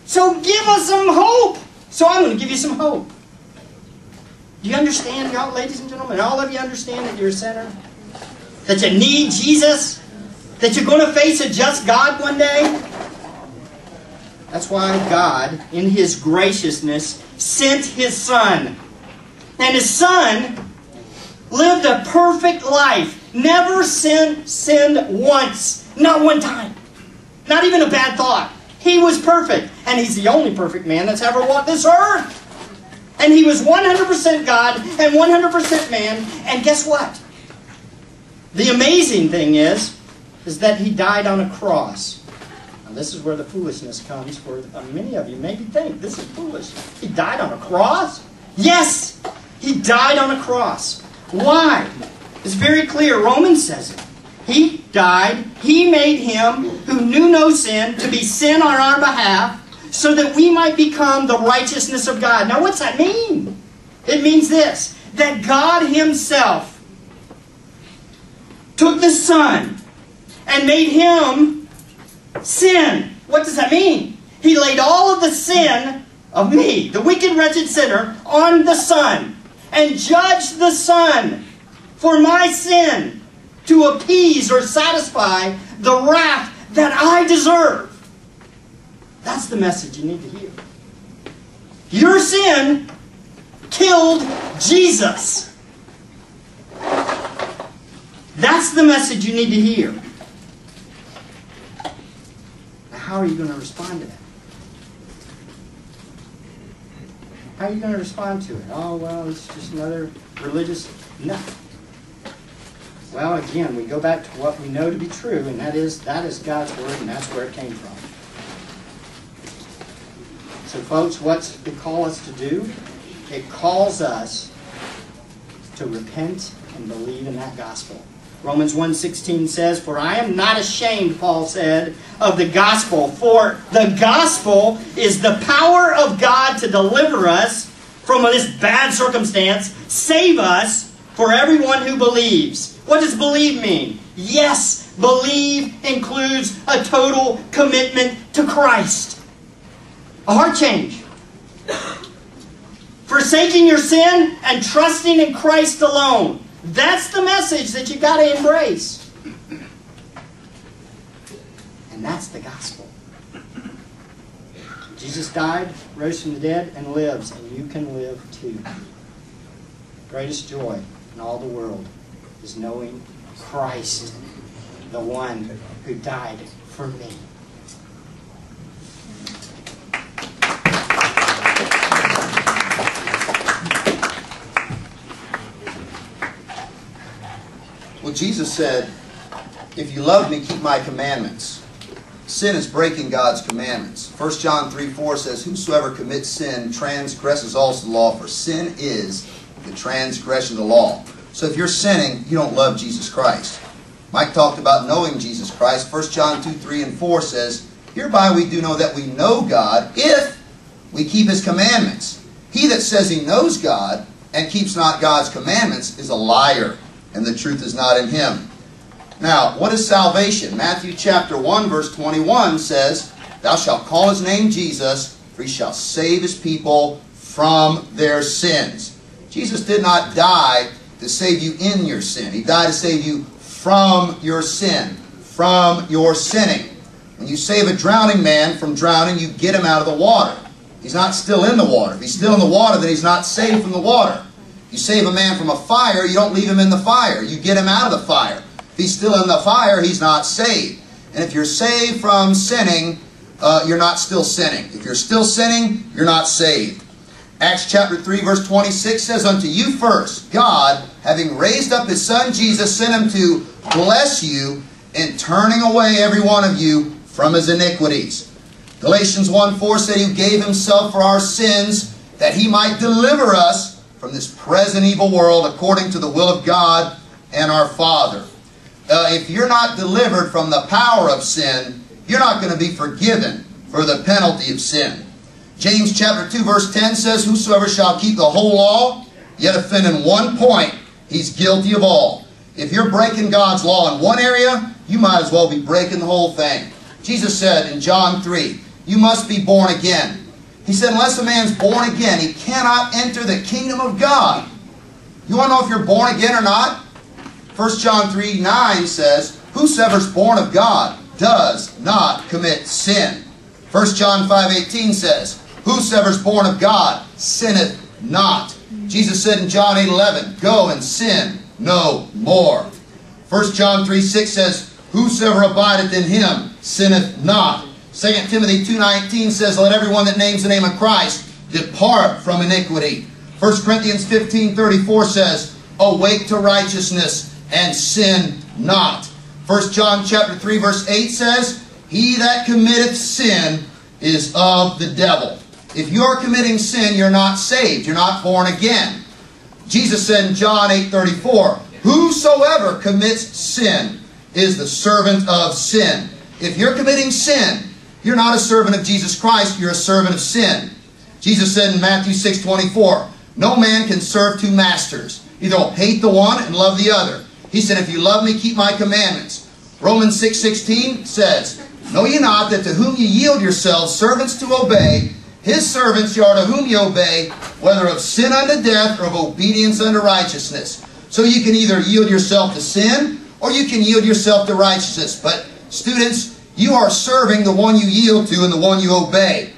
So give us some hope. So I'm going to give you some hope. Do you understand, y'all, ladies and gentlemen? All of you understand that you're a sinner? That you need Jesus? That you're going to face a just God one day? That's why God, in His graciousness, sent His Son. And His Son lived a perfect life. Never sinned, sinned once. Not one time. Not even a bad thought. He was perfect. And He's the only perfect man that's ever walked this earth. And He was 100% God and 100% man. And guess what? The amazing thing is, is that He died on a cross. And this is where the foolishness comes for many of you. Maybe think this is foolish. He died on a cross? Yes! He died on a cross. Why? It's very clear. Romans says it. He died. He made him who knew no sin to be sin on our behalf so that we might become the righteousness of God. Now, what's that mean? It means this that God Himself took the Son and made Him sin. What does that mean? He laid all of the sin of me, the wicked, wretched sinner, on the Son and judged the Son for my sin to appease or satisfy the wrath that I deserve. That's the message you need to hear. Your sin killed Jesus. That's the message you need to hear. Now, how are you going to respond to that? How are you going to respond to it? Oh, well, it's just another religious. No. Well, again, we go back to what we know to be true, and that is that is God's word, and that's where it came from. So, folks, what's it call us to do? It calls us to repent and believe in that gospel. Romans 1.16 says, For I am not ashamed, Paul said, of the gospel, for the gospel is the power of God to deliver us from this bad circumstance, save us for everyone who believes. What does believe mean? Yes, believe includes a total commitment to Christ. A heart change. Forsaking your sin and trusting in Christ alone. That's the message that you've got to embrace. And that's the gospel. Jesus died, rose from the dead, and lives, and you can live too. Greatest joy in all the world is knowing Christ, the one who died for me. Well, Jesus said, If you love me, keep my commandments. Sin is breaking God's commandments. 1 John 3 4 says, Whosoever commits sin transgresses also the law, for sin is the transgression of the law. So if you're sinning, you don't love Jesus Christ. Mike talked about knowing Jesus Christ. 1 John 2 3 and 4 says, Hereby we do know that we know God if we keep his commandments. He that says he knows God and keeps not God's commandments is a liar, and the truth is not in him. Now, what is salvation? Matthew chapter 1, verse 21 says, Thou shalt call his name Jesus, for he shall save his people from their sins. Jesus did not die to save you in your sin. He died to save you from your sin, from your sinning. When you save a drowning man from drowning, you get him out of the water. He's not still in the water. If he's still in the water, then he's not saved from the water. You save a man from a fire, you don't leave him in the fire. You get him out of the fire. If he's still in the fire, he's not saved. And if you're saved from sinning, uh, you're not still sinning. If you're still sinning, you're not saved. Acts chapter 3 verse 26 says, Unto you first, God, having raised up his son Jesus, sent him to bless you in turning away every one of you from his iniquities. Galatians 1 4 said he gave himself for our sins that he might deliver us from this present evil world according to the will of God and our Father. Uh, if you're not delivered from the power of sin, you're not going to be forgiven for the penalty of sin. James chapter 2 verse 10 says, Whosoever shall keep the whole law, yet offend in one point, he's guilty of all. If you're breaking God's law in one area, you might as well be breaking the whole thing. Jesus said in John 3, You must be born again. He said, Unless a man's born again, he cannot enter the kingdom of God. You want to know if you're born again or not? 1 John 3 9 says, Whosoever's born of God does not commit sin. 1 John 5 18 says, Whosoever's born of God sinneth not. Jesus said in John 8 11, Go and sin no more. 1 John 3 6 says, Whosoever abideth in him sinneth not. 2 Timothy 2.19 says, Let everyone that names the name of Christ depart from iniquity. 1 Corinthians 15.34 says, Awake to righteousness and sin not. 1 John chapter 3 verse 8 says, He that committeth sin is of the devil. If you're committing sin, you're not saved. You're not born again. Jesus said in John 8.34, Whosoever commits sin is the servant of sin. If you're committing sin, you're not a servant of Jesus Christ, you're a servant of sin. Jesus said in Matthew 6 24, No man can serve two masters. Either hate the one and love the other. He said, If you love me, keep my commandments. Romans 6 16 says, Know ye not that to whom ye yield yourselves servants to obey, his servants ye are to whom ye obey, whether of sin unto death or of obedience unto righteousness. So you can either yield yourself to sin or you can yield yourself to righteousness. But students, you are serving the one you yield to and the one you obey.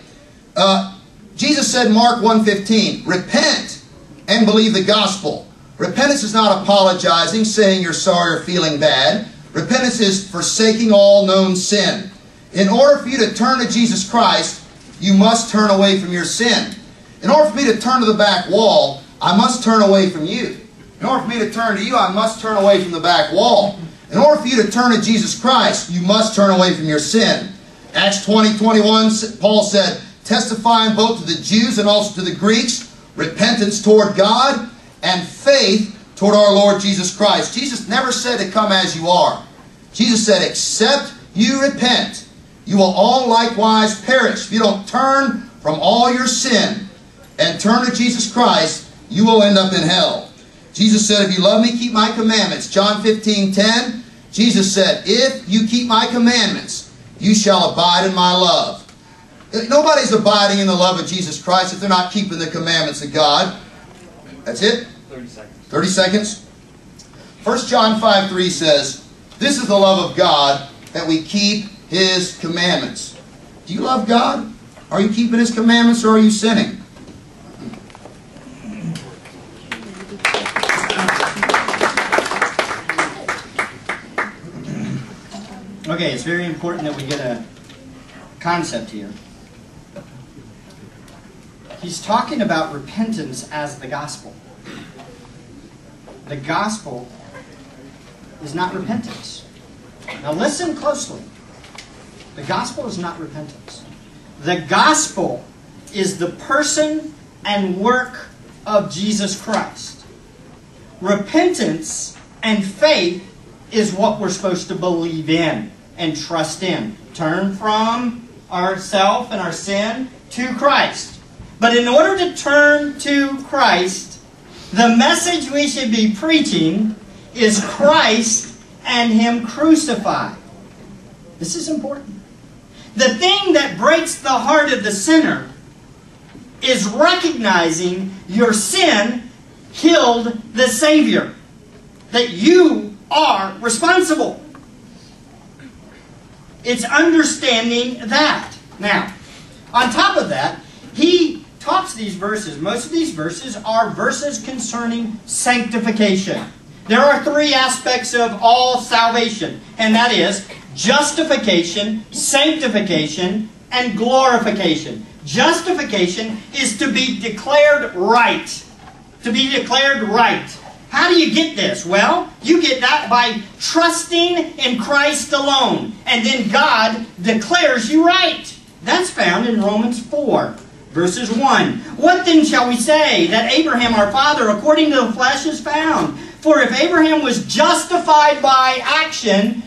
Uh, Jesus said Mark 1.15, Repent and believe the gospel. Repentance is not apologizing, saying you're sorry or feeling bad. Repentance is forsaking all known sin. In order for you to turn to Jesus Christ, you must turn away from your sin. In order for me to turn to the back wall, I must turn away from you. In order for me to turn to you, I must turn away from the back wall. In order for you to turn to Jesus Christ, you must turn away from your sin. Acts 20, 21, Paul said, testifying both to the Jews and also to the Greeks, repentance toward God and faith toward our Lord Jesus Christ. Jesus never said to come as you are. Jesus said, except you repent, you will all likewise perish. If you don't turn from all your sin and turn to Jesus Christ, you will end up in hell. Jesus said, if you love me, keep my commandments. John 15, 10, Jesus said, if you keep my commandments, you shall abide in my love. Uh, nobody's abiding in the love of Jesus Christ if they're not keeping the commandments of God. That's it? 30 seconds. 30 seconds. 1 John 5 3 says, This is the love of God, that we keep His commandments. Do you love God? Are you keeping His commandments or are you sinning? Okay, it's very important that we get a concept here. He's talking about repentance as the gospel. The gospel is not repentance. Now listen closely. The gospel is not repentance. The gospel is the person and work of Jesus Christ. Repentance and faith is what we're supposed to believe in and trust in. Turn from ourself and our sin to Christ. But in order to turn to Christ, the message we should be preaching is Christ and Him crucified. This is important. The thing that breaks the heart of the sinner is recognizing your sin killed the Savior. That you are responsible. It's understanding that. Now, on top of that, he talks these verses. Most of these verses are verses concerning sanctification. There are three aspects of all salvation, and that is justification, sanctification, and glorification. Justification is to be declared right. To be declared right. How do you get this? Well, you get that by trusting in Christ alone. And then God declares you right. That's found in Romans 4, verses 1. What then shall we say that Abraham our father according to the flesh is found? For if Abraham was justified by action,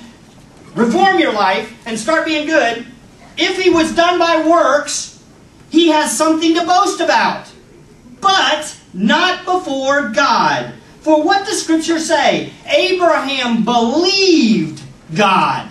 reform your life and start being good. If he was done by works, he has something to boast about. But not before God. For what does Scripture say? Abraham believed God.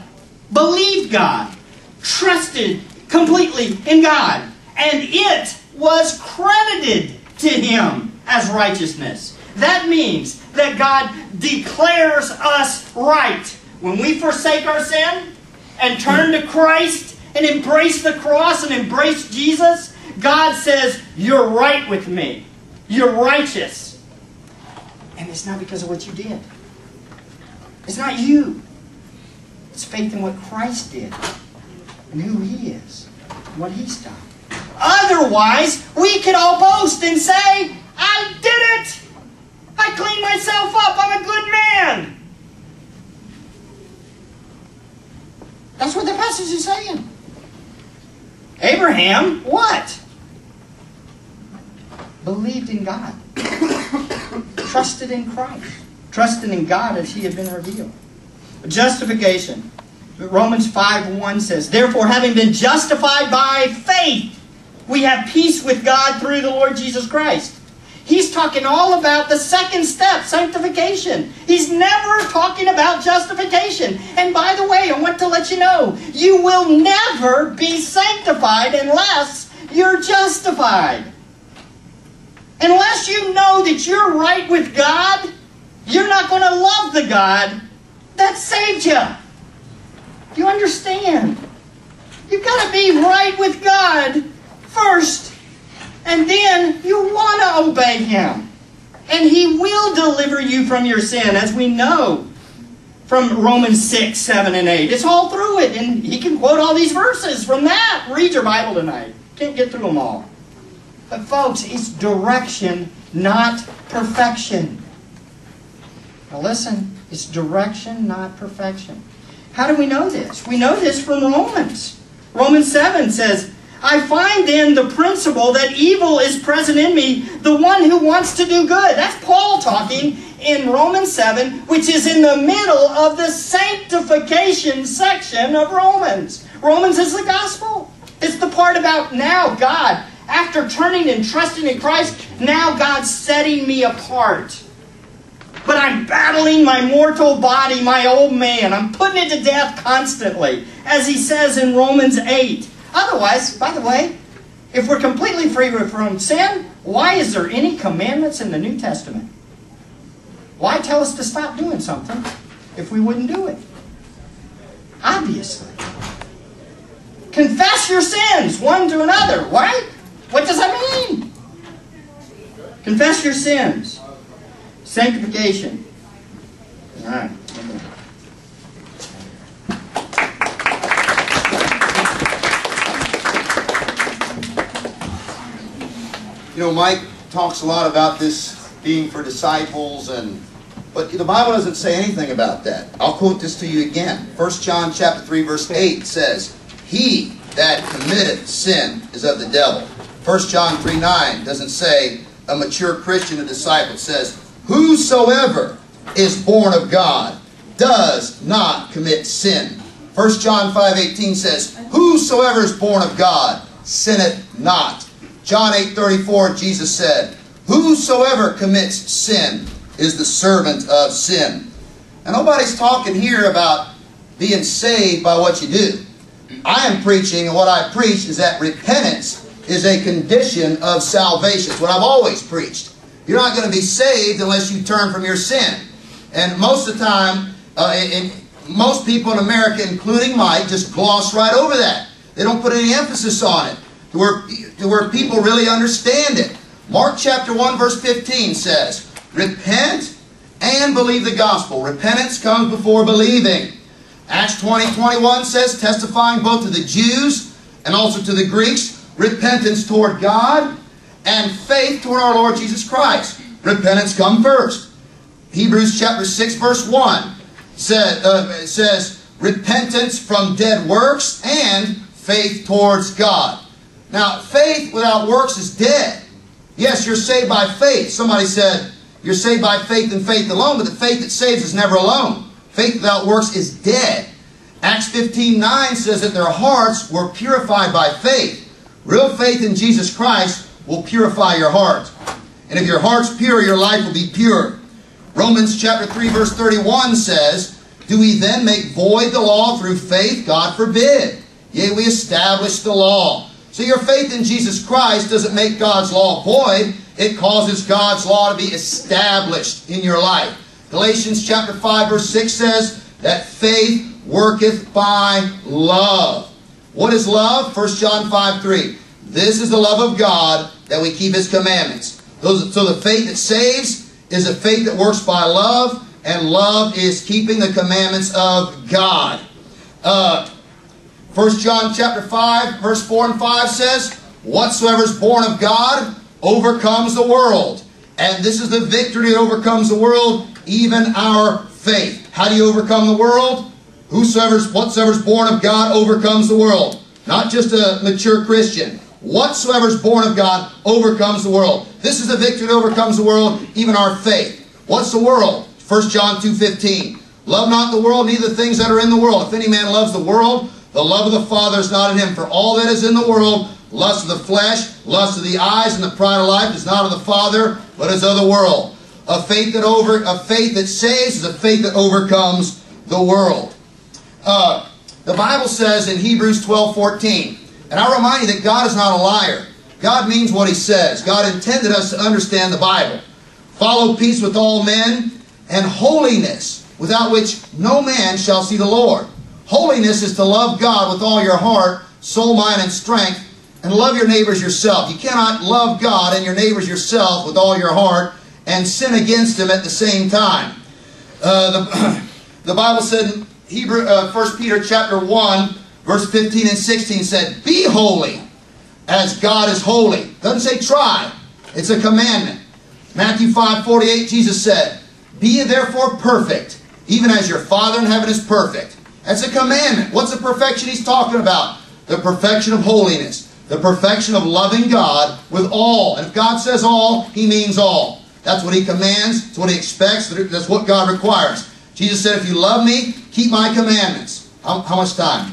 Believed God. Trusted completely in God. And it was credited to him as righteousness. That means that God declares us right. When we forsake our sin and turn to Christ and embrace the cross and embrace Jesus, God says, You're right with me. You're righteous. And it's not because of what you did. It's not you. It's faith in what Christ did and who He is, what He's done. Otherwise, we could all boast and say, I did it! I cleaned myself up. I'm a good man. That's what the passage is saying. Abraham, what? Believed in God. Trusted in Christ. Trusted in God as He had been revealed. Justification. Romans 5 1 says, Therefore, having been justified by faith, we have peace with God through the Lord Jesus Christ. He's talking all about the second step, sanctification. He's never talking about justification. And by the way, I want to let you know, you will never be sanctified unless you're justified. Unless you know that you're right with God, you're not going to love the God that saved you. Do you understand? You've got to be right with God first, and then you want to obey Him. And He will deliver you from your sin, as we know from Romans 6, 7, and 8. It's all through it, and he can quote all these verses from that. Read your Bible tonight. Can't get through them all. But folks, it's direction, not perfection. Now listen, it's direction, not perfection. How do we know this? We know this from Romans. Romans 7 says, I find then the principle that evil is present in me, the one who wants to do good. That's Paul talking in Romans 7, which is in the middle of the sanctification section of Romans. Romans is the gospel. It's the part about now God, after turning and trusting in Christ, now God's setting me apart. But I'm battling my mortal body, my old man. I'm putting it to death constantly, as he says in Romans 8. Otherwise, by the way, if we're completely free from sin, why is there any commandments in the New Testament? Why tell us to stop doing something if we wouldn't do it? Obviously. Confess your sins one to another, right? What does that mean? Confess your sins. Sanctification. All right. You know, Mike talks a lot about this being for disciples and but the Bible doesn't say anything about that. I'll quote this to you again. 1 John chapter 3 verse 8 says, "He that committeth sin is of the devil." 1 John 3 9 doesn't say a mature Christian, a disciple. It says, "Whosoever is born of God does not commit sin." 1 John 5 18 says, "Whosoever is born of God sinneth not." John 8 34, Jesus said, Whosoever commits sin is the servant of sin. And nobody's talking here about being saved by what you do. I am preaching, and what I preach is that repentance is a condition of salvation. It's what I've always preached. You're not going to be saved unless you turn from your sin. And most of the time, uh, in, most people in America, including Mike, just gloss right over that. They don't put any emphasis on it to where, to where people really understand it. Mark chapter 1 verse 15 says, Repent and believe the gospel. Repentance comes before believing. Acts 20, 21 says, testifying both to the Jews and also to the Greeks, repentance toward God and faith toward our Lord Jesus Christ. Repentance come first. Hebrews chapter 6 verse 1 says, uh, says repentance from dead works and faith towards God. Now, faith without works is dead. Yes, you're saved by faith. Somebody said, you're saved by faith and faith alone, but the faith that saves is never alone. Faith without works is dead. Acts 15, 9 says that their hearts were purified by faith. Real faith in Jesus Christ will purify your heart. And if your heart's pure, your life will be pure. Romans chapter 3, verse 31 says, Do we then make void the law through faith? God forbid. Yea, we establish the law. So your faith in Jesus Christ doesn't make God's law void. It causes God's law to be established in your life. Galatians chapter 5 verse 6 says that faith worketh by love. What is love? 1 John 5 3. This is the love of God that we keep His commandments. So the faith that saves is a faith that works by love, and love is keeping the commandments of God. Uh, 1 John chapter 5, verse 4 and 5 says, Whatsoever is born of God overcomes the world. And this is the victory that overcomes the world, even our faith. How do you overcome the world? Whosoever's, whatsoever is born of God overcomes the world. Not just a mature Christian. Whatsoever is born of God overcomes the world. This is the victory that overcomes the world, even our faith. What's the world? 1 John 2.15. Love not the world, neither the things that are in the world. If any man loves the world, the love of the Father is not in him. For all that is in the world, lust of the flesh, lust of the eyes, and the pride of life is not of the Father, but is of the world. A faith that over a faith that saves is a faith that overcomes the world. Uh, the Bible says in Hebrews 12, 14, and I remind you that God is not a liar. God means what he says. God intended us to understand the Bible. Follow peace with all men and holiness, without which no man shall see the Lord. Holiness is to love God with all your heart, soul, mind, and strength, and love your neighbors yourself. You cannot love God and your neighbors yourself with all your heart and sin against him at the same time. Uh, the, the Bible said Hebrew, uh, 1 Peter chapter 1, verse 15 and 16 said, Be holy as God is holy. Doesn't say try. It's a commandment. Matthew 5, 48, Jesus said, Be therefore perfect, even as your Father in heaven is perfect. That's a commandment. What's the perfection he's talking about? The perfection of holiness. The perfection of loving God with all. And if God says all, he means all. That's what he commands. That's what he expects. That's what God requires. Jesus said, if you love me, keep my commandments. How, how much time?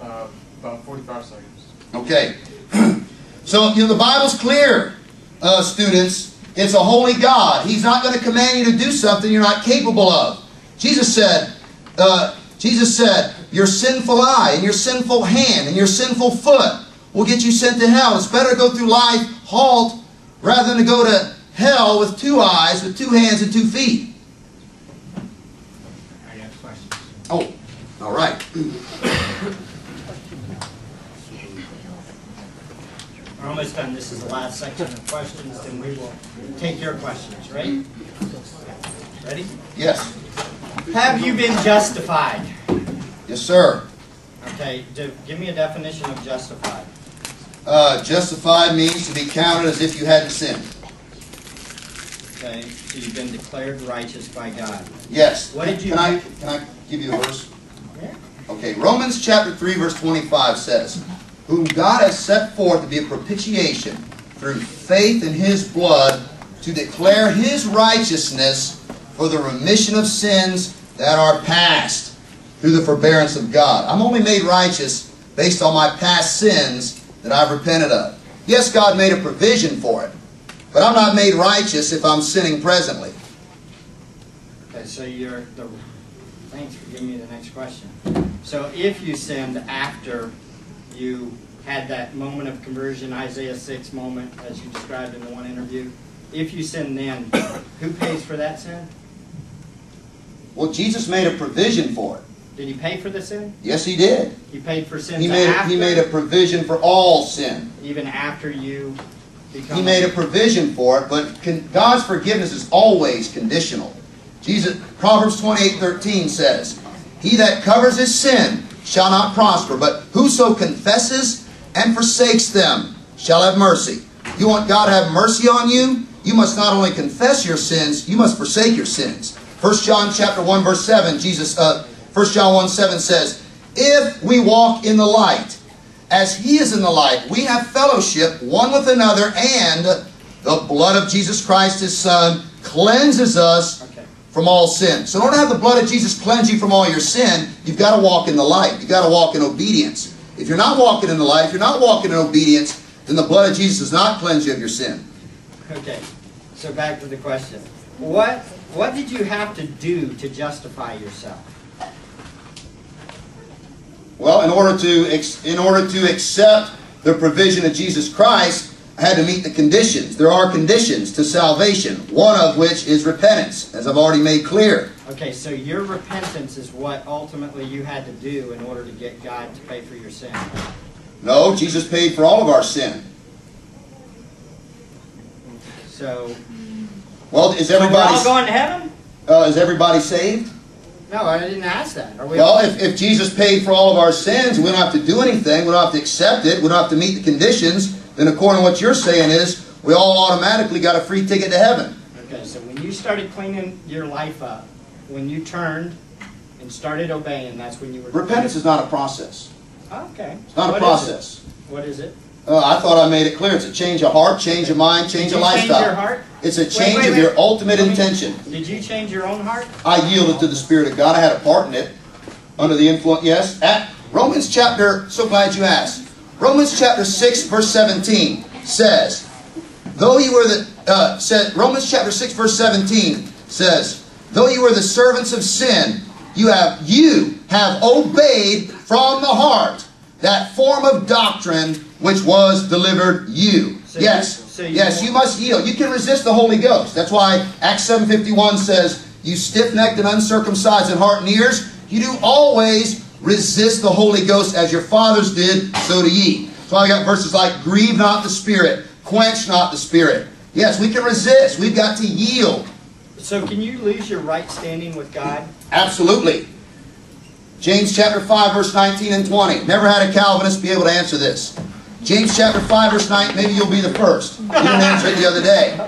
Uh, about 45 seconds. Okay. so, you know, the Bible's clear, uh, students. It's a holy God. He's not going to command you to do something you're not capable of. Jesus said, uh, Jesus said, your sinful eye and your sinful hand and your sinful foot will get you sent to hell. It's better to go through life halt rather than to go to hell with two eyes, with two hands, and two feet. I got questions. Oh, all right. We're almost done. This is the last section of questions, then we will take your questions, right? Ready? Yes. Have you been justified? Yes, sir. Okay, do- give me a definition of justified. Uh, justified means to be counted as if you hadn't sinned. Okay, so you've been declared righteous by God. Yes. What did you- Can I, can I give you a verse? Okay, Romans chapter 3, verse 25 says, Whom God has set forth to be a propitiation through faith in his blood to declare his righteousness for the remission of sins that are past through the forbearance of God. I'm only made righteous based on my past sins that I've repented of. Yes, God made a provision for it, but I'm not made righteous if I'm sinning presently. Okay, so you're the, thanks for giving me the next question. So if you sinned after you had that moment of conversion, Isaiah 6 moment, as you described in the one interview, if you sin then, who pays for that sin? Well, Jesus made a provision for it. Did he pay for the sin? Yes, he did. He paid for sins He made, after, he made a provision for all sin. even after you become. He made a provision for it, but con- God's forgiveness is always conditional. Jesus, Proverbs twenty eight thirteen says, He that covers his sin shall not prosper, but whoso confesses and forsakes them shall have mercy. You want God to have mercy on you? You must not only confess your sins, you must forsake your sins. 1 John chapter 1, verse 7, Jesus, uh, 1 John 1, 7 says, If we walk in the light, as he is in the light, we have fellowship one with another, and the blood of Jesus Christ, his Son, cleanses us. From all sin. So in order to have the blood of Jesus cleanse you from all your sin, you've got to walk in the light. You've got to walk in obedience. If you're not walking in the light, if you're not walking in obedience, then the blood of Jesus does not cleanse you of your sin. Okay, so back to the question. What, what did you have to do to justify yourself? Well, in order to in order to accept the provision of Jesus Christ, I had to meet the conditions. There are conditions to salvation, one of which is repentance, as I've already made clear. Okay, so your repentance is what ultimately you had to do in order to get God to pay for your sin. No, Jesus paid for all of our sin. So, Well, is so everybody going to heaven? uh, is everybody saved? No, I didn't ask that. Are we Well, if, if Jesus paid for all of our sins, we don't have to do anything. We don't have to accept it. We don't have to meet the conditions. Then, according to what you're saying, is we all automatically got a free ticket to heaven. Okay, so when you started cleaning your life up, when you turned and started obeying, that's when you were. Repentance is not a process. Okay. It's not What a process. What is it? Uh, I thought I made it clear. It's a change of heart, change of mind, change Did of you change lifestyle. your heart? It's a Wait, change wait, of your ultimate me- intention. Did you change your own heart? I yielded to the Spirit of God. I had a part in it under the influence. Yes. At Romans chapter, so glad you asked. Romans chapter 6, verse 17 says, Though you were the, uh, said, Romans chapter 6, verse 17 says, Though you were the servants of sin, you have, you have obeyed from the heart that form of doctrine which was delivered you. So you- yes. so you yes, you must yield. You can resist the Holy Ghost. That's why Acts 7.51 says, You stiff-necked and uncircumcised in heart and ears, you do always resist the Holy Ghost as your fathers did, so do ye. So I got verses like, Grieve not the Spirit, quench not the Spirit. Yes, we can resist. We've got to yield. So can you lose your right standing with God? Absolutely. James chapter 5, verse 19 and 20. Never had a Calvinist be able to answer this. James chapter 5, verse 9, maybe you'll be the first. You didn't answer it the other day.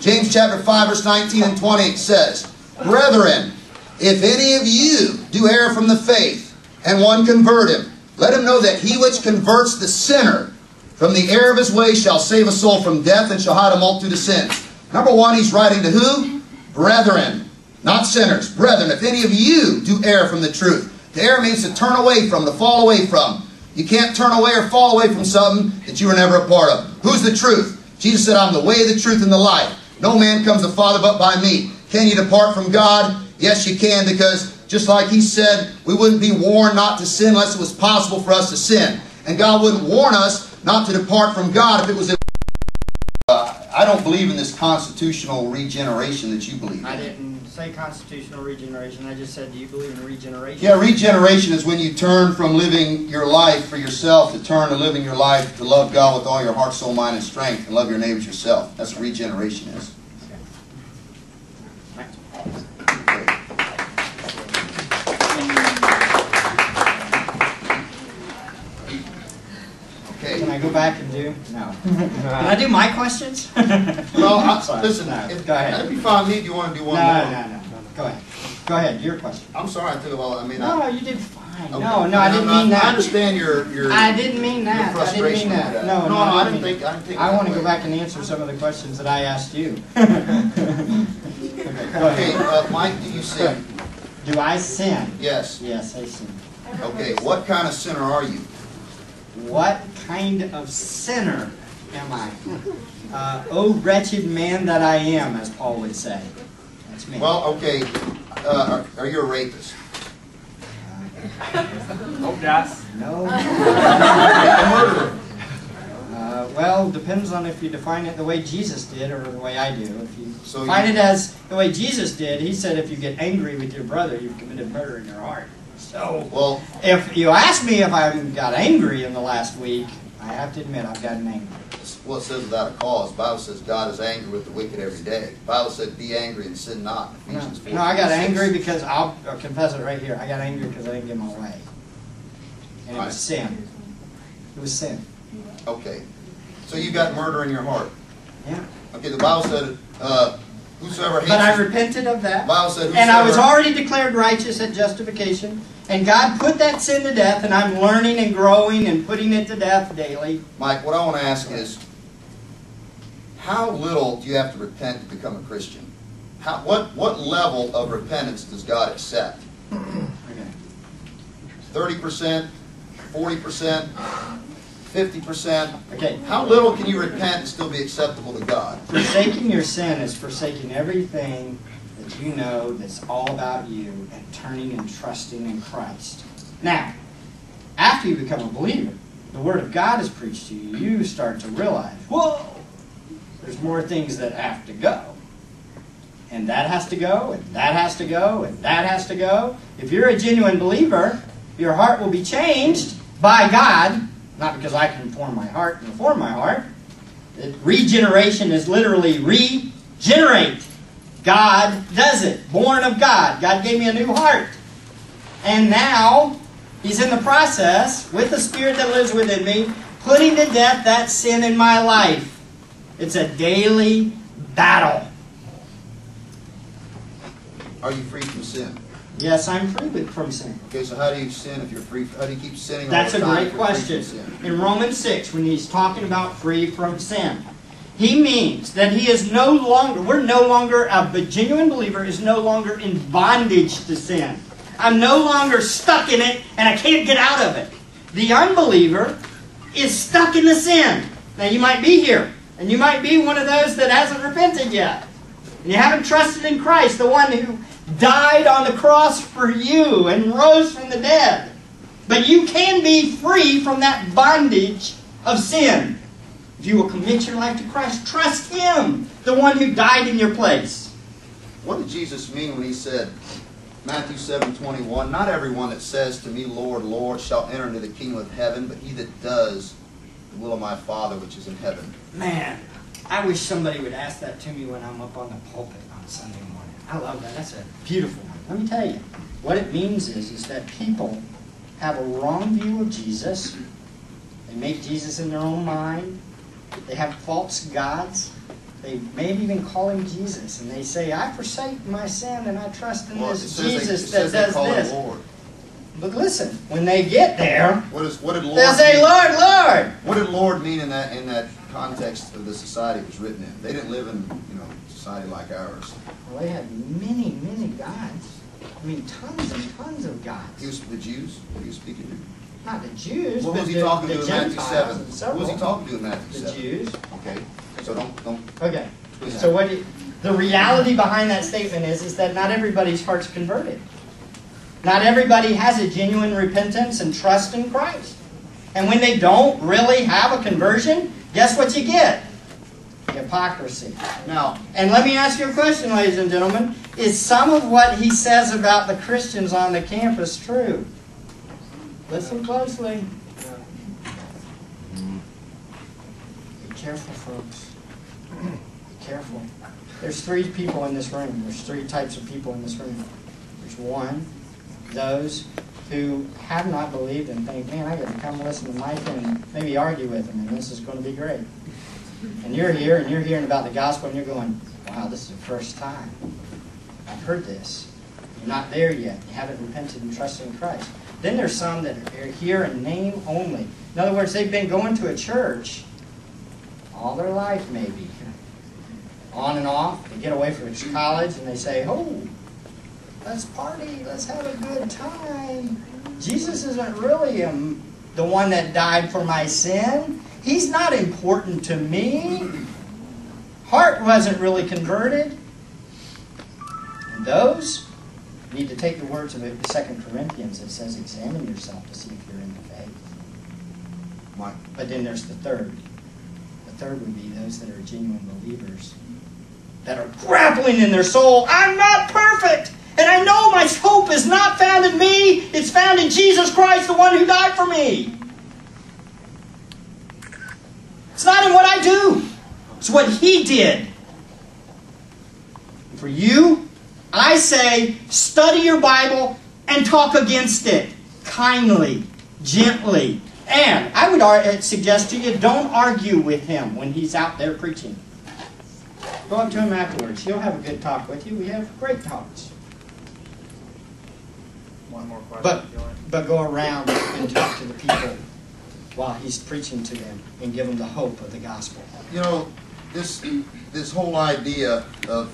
James chapter 5, verse 19 and 20 it says, Brethren, if any of you do err from the faith, and one convert him, let him know that he which converts the sinner from the error of his way shall save a soul from death and shall hide a multitude of sins. Number one, he's writing to who? Brethren, not sinners. Brethren, if any of you do err from the truth. To err means to turn away from, to fall away from. You can't turn away or fall away from something that you were never a part of. Who's the truth? Jesus said, I'm the way, the truth, and the life. No man comes to the Father but by me. Can you depart from God? Yes, you can, because just like he said, we wouldn't be warned not to sin unless it was possible for us to sin. And God wouldn't warn us not to depart from God if it was... Uh, I don't believe in this constitutional regeneration that you believe in. I didn't say constitutional regeneration. I just said, do you believe in regeneration? Yeah, regeneration is when you turn from living your life for yourself to turn to living your life to love God with all your heart, soul, mind, and strength, and love your neighbors yourself. That's what regeneration is. Can Okay. I go back and do? No. Can I do my questions? Well, I, Sorry. listen, No, if, go ahead. that'd be fine with me if you want to do No, one more. no, no. No. Go ahead. Go ahead. Your question. I'm sorry, I took a while. I mean, I, No, you did fine. okay. No, no, I didn't not- mean I that. understand your your. I didn't mean your that. I didn't frustration mean that. that. No, no, no, I I didn't didn't think. I didn't think. I want to go back and answer some of the questions that I asked you. Okay, go Okay, ahead. uh, Mike, do you sin? Do I sin? Yes. Yes, I sin. Okay, what kind of sinner are you? What kind of sinner am I? Uh, oh, wretched man that I am, as Paul would say. That's me. Well, okay, uh, are, are you a rapist? Oh, yes. no. A murderer? Uh, well, depends on if you define it the way Jesus did or the way I do. If you So define you- it as the way Jesus did, he said if you get angry with your brother, you've committed murder in your heart. So, Well, if you ask me if I got angry in the last week, I have to admit I've gotten angry. well, it says without a cause. The Bible says God is angry with the wicked every day. The Bible said, "Be angry and sin not." No, 4. no, I got angry because I'll, I'll confess it right here. I got angry because I didn't get my way, and it Right. was sin. It was sin. Okay, so you got murder in your heart. Yeah. Okay, the Bible said, uh, "Whosoever hates." But I repented of that. Bible said, And I was already declared righteous at justification. And God put that sin to death, and I'm learning and growing and putting it to death daily. Mike, what I want to ask is, how little do you have to repent to become a Christian? How, what, what level of repentance does God accept? 30%, 40%, 50%? Okay. How little can you repent and still be acceptable to God? Forsaking your sin is forsaking everything that you know that's all about you and turning and trusting in Christ. Now, after you become a believer, the Word of God is preached to you, you start to realize, whoa, there's more things that have to go. And that has to go, and that has to go, and that has to go. If you're a genuine believer, your heart will be changed by God, not because I can form my heart and reform my heart. It- Regeneration is literally regenerate. God does it. Born of God. God gave me a new heart. And now, He's in the process, with the Spirit that lives within me, putting to death that sin in my life. It's a daily battle. Are you free from sin? Yes, I'm free from sin. Okay, so how do you sin if you're free, how do you keep sinning That's a great if you're free from question. In Romans 6, when he's talking about free from sin, he means that he is no longer, we're no longer, a genuine believer is no longer in bondage to sin. I'm no longer stuck in it and I can't get out of it. The unbeliever is stuck in the sin. Now you might be here, and you might be one of those that hasn't repented yet. And you haven't trusted in Christ, the one who died on the cross for you and rose from the dead. But you can be free from that bondage of sin. If you will commit your life to Christ, trust Him, the one who died in your place. What did Jesus mean when he said, Matthew seven twenty one, not everyone that says to me, Lord, Lord, shall enter into the kingdom of heaven, but he that does the will of my Father which is in heaven. Man, I wish somebody would ask that to me when I'm up on the pulpit on Sunday. I love that. That's a beautiful one. Let me tell you, what it means is, is that people have a wrong view of Jesus. They make Jesus in their own mind. They have false gods. They may even call him Jesus, and they say, "I forsake my sin and I trust in Well, this they, Jesus that they call does this." Lord. But listen, when they get there, What is what did Lord they'll say, mean? "Lord, Lord." What did Lord mean in that in that context of the society it was written in? They didn't live in, you know, society like ours. Well, they had many, many gods. I mean, tons and tons of gods. He was the Jews, he was speaking to. Not the Jews, What was he the, talking the to in Matthew seven? What was he talking to in Matthew The seven? Jews. Okay, so don't don't Okay. So what? it- The reality behind that statement is, is that not everybody's heart's converted. Not everybody has a genuine repentance and trust in Christ. And when they don't really have a conversion, guess what you get? Hypocrisy. Now, And let me ask you a question, ladies and gentlemen. Is some of what he says about the Christians on the campus true? Listen closely. Be careful, folks. Be careful. There's three people in this room. There's three types of people in this room. There's one, those who have not believed and think, man, I to come listen to Mike and maybe argue with him, and this is going to be great. And you're here and you're hearing about the gospel and you're going, wow, this is the first time I've heard this. You're not there yet. You haven't repented and trusted in Christ. Then there's some that are here in name only. In other words, they've been going to a church all their life, maybe. On and off. They get away from college and they say, oh, let's party, let's have a good time. Jesus isn't really um, the one that died for my sin. He's not important to me. Heart wasn't really converted. And those need to take the words of it, Second Corinthians. It says, examine yourself to see if you're in the faith. But then there's the third. The third would be those that are genuine believers that are grappling in their soul. I'm not perfect. And I know my hope is not found in me, it's found in Jesus Christ, the one who died for me. It's not in what I do, it's what He did. For you, I say study your Bible and talk against it kindly, gently. And I would uh, suggest to you don't argue with him when he's out there preaching. Go up to him afterwards. He'll have a good talk with you. We have great talks. One more question. But, if you want. but go around and talk to the people while he's preaching to them and give them the hope of the gospel. you know, this this whole idea of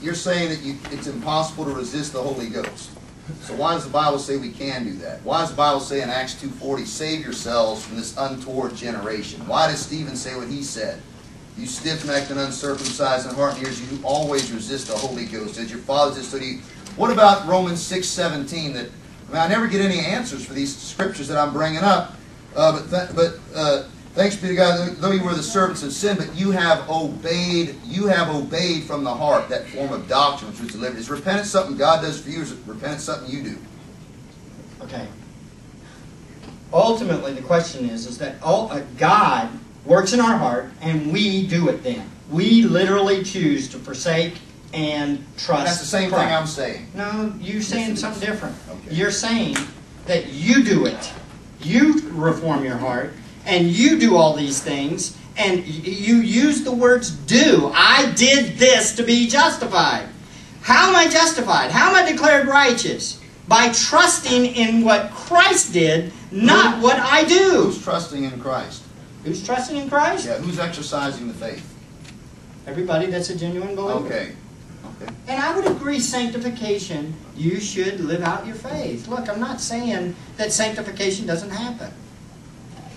you're saying that you, it's impossible to resist the Holy Ghost. So why does the Bible say we can do that? Why does the Bible say in Acts 2.40, save yourselves from this untoward generation? Why does Stephen say what he said? You stiff-necked and uncircumcised in heart and ears, you always resist the Holy Ghost. As your fathers did, so do you. What about Romans 6.17? That, I mean, I never get any answers for these scriptures that I'm bringing up. Uh, but th- but uh, thanks be to God, though you were the servants of sin, but you have obeyed. You have obeyed from the heart that form of doctrine which was delivered. Is repentance something God does for you? Or is repentance something you do? Okay. Ultimately, the question is, is that all, uh, God works in our heart, and we do it then. We literally choose to forsake and trust That's the same thing I'm saying. No, you're saying something different. Okay. You're saying that you do it. You reform your heart, and you do all these things, and you use the words do. I did this to be justified. How am I justified? How am I declared righteous? By trusting in what Christ did, not what I do. Who's trusting in Christ? Who's trusting in Christ? Yeah, who's exercising the faith? Everybody that's a genuine believer. Okay, okay. And I would agree, sanctification, you should live out your faith. Look, I'm not saying that sanctification doesn't happen.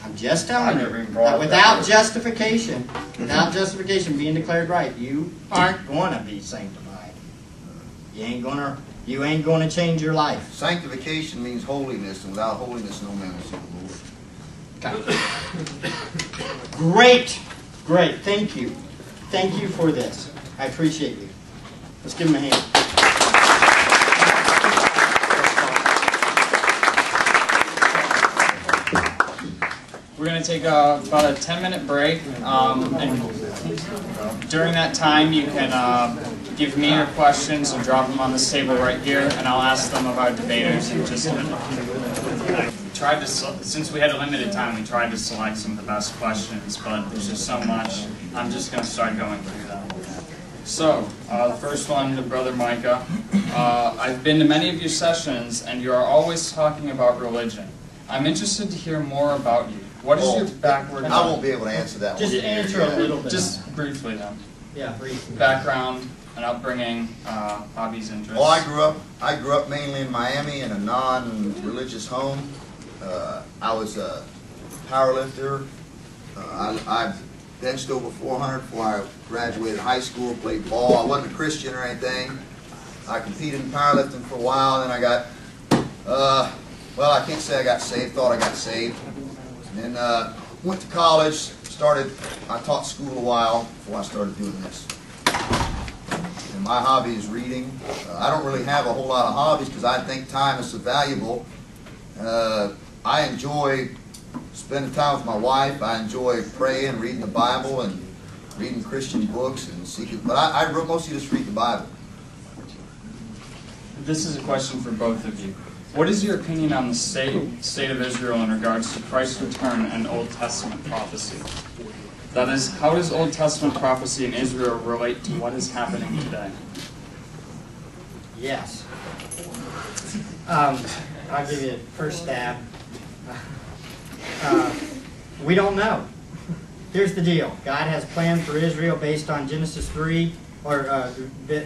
I'm just telling you that up that without justification, without justification being declared right, you aren't going to be sanctified. You ain't gonna, you ain't gonna change your life. Sanctification means holiness, and without holiness, no man will see the Lord. Okay. Great, great. Thank you, thank you for this. I appreciate you. Let's give him a hand. We're gonna take a, about a ten minute break, um, and during that time, you can, uh, give me your questions and drop them on this table right here, and I'll ask them of our debaters in just a minute. Tried to, since we had a limited time, we tried to select some of the best questions, but there's just so much, I'm just gonna start going through. So, uh, the first one to Brother Micah. Uh, I've been to many of your sessions, and you are always talking about religion. I'm interested to hear more about you. What is your backward? I won't be able to answer that one. Just answer a little bit. Just briefly then. Yeah, briefly. Background and upbringing, uh, hobbies, interests. Well, I grew up, I grew up mainly in Miami in a non-religious home. Uh, I was a power lifter. Uh, I, I benched over 400 before I graduated high school, played ball. I wasn't a Christian or anything. I competed in powerlifting for a while, then I got, uh, well, I can't say I got saved, thought I got saved. And uh, went to college, started, I taught school a while before I started doing this. And my hobby is reading. Uh, I don't really have a whole lot of hobbies because I think time is so valuable. Uh, I enjoy spending time with my wife. I enjoy praying, reading the Bible, and reading Christian books and seeking. But I, I mostly just read the Bible. This is a question for both of you. What is your opinion on the state, state of Israel in regards to Christ's return and Old Testament prophecy? That is, how does Old Testament prophecy in Israel relate to what is happening today? Yes. Um, I'll give you a first stab. Uh, we don't know. Here's the deal. God has plans for Israel based on Genesis 3 or uh,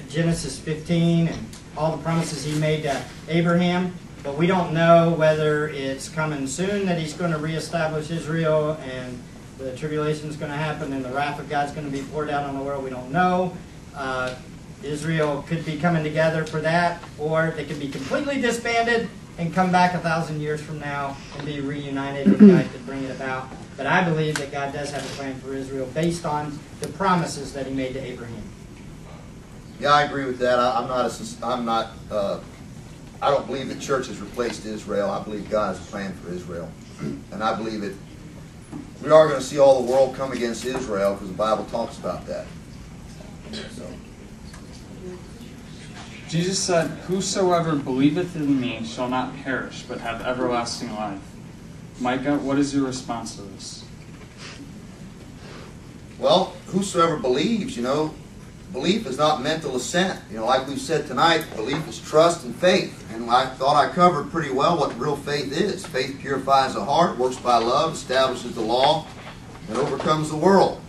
Genesis 15 and all the promises he made to Abraham. But we don't know whether it's coming soon that he's going to reestablish Israel and the tribulation is going to happen and the wrath of God's going to be poured out on the world. We don't know. Uh, Israel could be coming together for that, or they could be completely disbanded and come back a thousand years from now and be reunited and God could bring it about. But I believe that God does have a plan for Israel based on the promises that he made to Abraham. Yeah, I agree with that. I, I'm not. A, I'm not. Uh, I don't believe the church has replaced Israel. I believe God has a plan for Israel, and I believe it. We are going to see all the world come against Israel because the Bible talks about that. So, Jesus said, Whosoever believeth in me shall not perish, but have everlasting life. Micah, what is your response to this? well, whosoever believes, you know, belief is not mental assent. You know, like we've said tonight, belief is trust and faith. And I thought I covered pretty well what real faith is. Faith purifies the heart, works by love, establishes the law, and overcomes the world.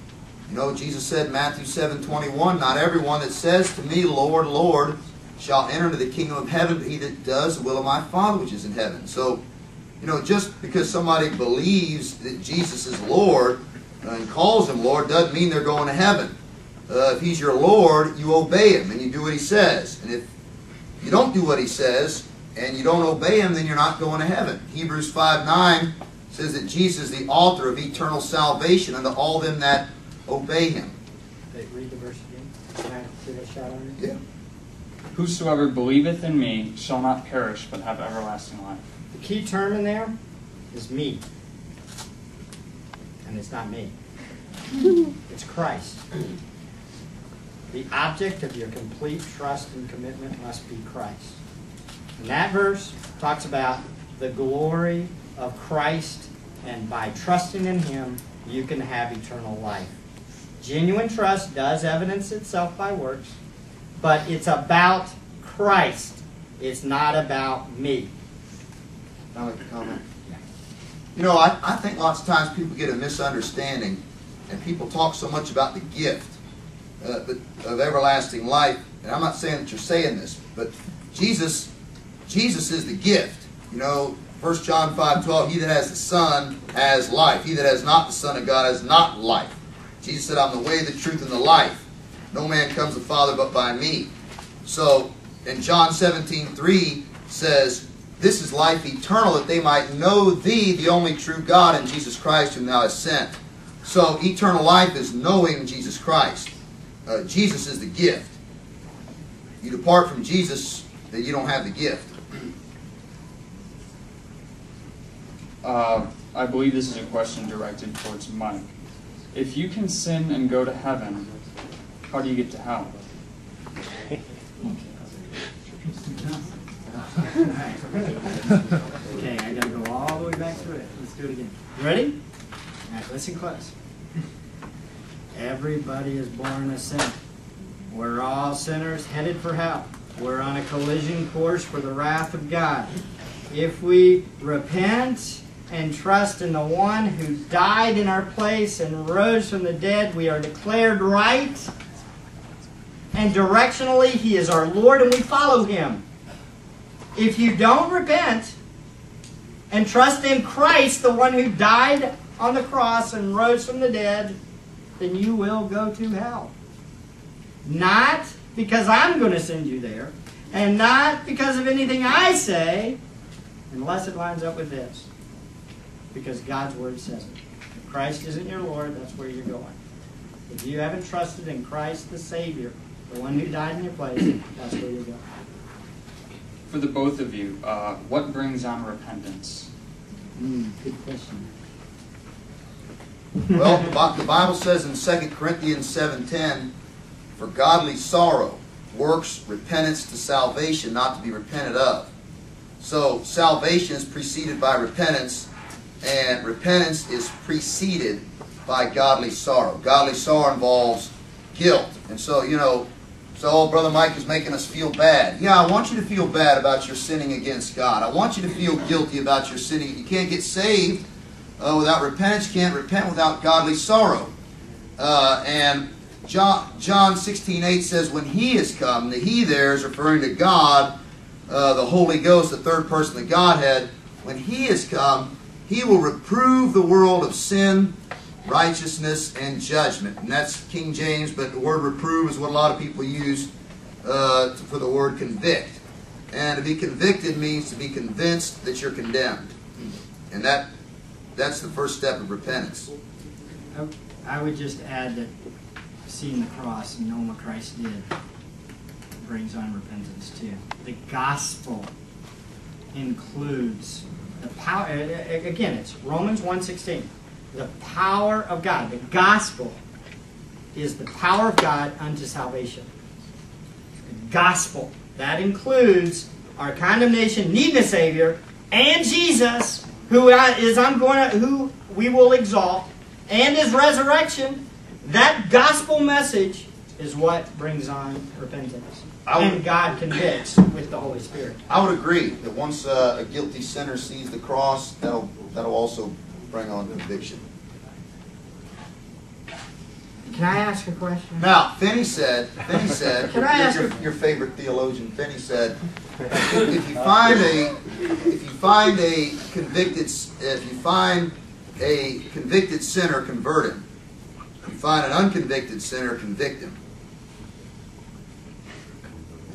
You know, Jesus said Matthew 7 21, Not everyone that says to me, Lord, Lord, shall enter into the kingdom of heaven, but he that does the will of my Father which is in heaven. So, you know, just because somebody believes that Jesus is Lord uh, and calls him Lord doesn't mean they're going to heaven. Uh, if he's your Lord, you obey him and you do what he says. And if you don't do what he says and you don't obey him, then you're not going to heaven. Hebrews 5 9 says that Jesus is the author of eternal salvation unto all them that obey him. Read the verse again. Can I give a shout on it? Yeah. Whosoever believeth in me shall not perish, but have everlasting life. The key term in there is me. And it's not me. It's Christ. The object of your complete trust and commitment must be Christ. And that verse talks about the glory of Christ, and by trusting in Him, you can have eternal life. Genuine trust does evidence itself by works, but it's about Christ. It's not about me. I'd like to comment. Yeah. You know, I, I think lots of times people get a misunderstanding, and people talk so much about the gift uh, but- of everlasting life. And I'm not saying that you're saying this, but Jesus, Jesus is the gift. You know, 1 John 5 12, he that has the Son has life. He that has not the Son of God has not life. Jesus said, I'm the way, the truth, and the life. No man comes to the Father but by me. So, in John 17 3 says, This is life eternal, that they might know thee, the only true God, and Jesus Christ, whom thou hast sent. So, eternal life is knowing Jesus Christ. Uh, Jesus is the gift. You depart from Jesus, then you don't have the gift. Uh, I believe this is a question directed towards Mike. If you can sin and go to heaven, how do you get to hell? Okay, I gotta go all the way back through it. Let's do it again. You ready? All right, listen close. Everybody is born a sinner. We're all sinners headed for hell. We're on a collision course for the wrath of God. If we repent and trust in the one who died in our place and rose from the dead, we are declared right. And directionally, He is our Lord and we follow Him. If you don't repent and trust in Christ, the one who died on the cross and rose from the dead, then you will go to hell. Not because I'm going to send you there, and not because of anything I say, unless it lines up with this. Because God's Word says it. If Christ isn't your Lord, that's where you're going. If you haven't trusted in Christ the Savior, the one who died in your place, that's where you're going. For the both of you, uh, what brings on repentance? Mm, good question. Well, the the Bible says in 2 Corinthians 7.10, For godly sorrow works repentance to salvation, not to be repented of. So salvation is preceded by repentance, and repentance is preceded by godly sorrow. Godly sorrow involves guilt. And so, you know, so oh, Brother Mike is making us feel bad. Yeah, I want you to feel bad about your sinning against God. I want you to feel guilty about your sinning. You can't get saved uh, without repentance. You can't repent without godly sorrow. Uh, and John, John 16, 8 says, When he is come, the he there is referring to God, uh, the Holy Ghost, the third person of the Godhead. When he is come, he will reprove the world of sin, righteousness, and judgment. And that's King James, but the word reprove is what a lot of people use uh, for the word convict. And to be convicted means to be convinced that you're condemned. And that that's the first step of repentance. I- would just add that seeing the cross and knowing what Christ did brings on repentance too. The gospel includes the power. Again, it's Romans 1.16. The power of God. The gospel is the power of God unto salvation. The gospel. That includes our condemnation, needing a Savior, and Jesus, who is I'm going to, who we will exalt, and His resurrection. That gospel message is what brings on repentance, I would- and God convicts with the Holy Spirit. I would agree that once uh, a guilty sinner sees the cross, that'll that'll also bring on conviction. Can I ask a question? Now, Finney said, Finney said, Can I ask your, your favorite theologian, Finney said, if you find a if you find a convicted if you find a convicted sinner, convert him. If you find an unconvicted sinner, convict him.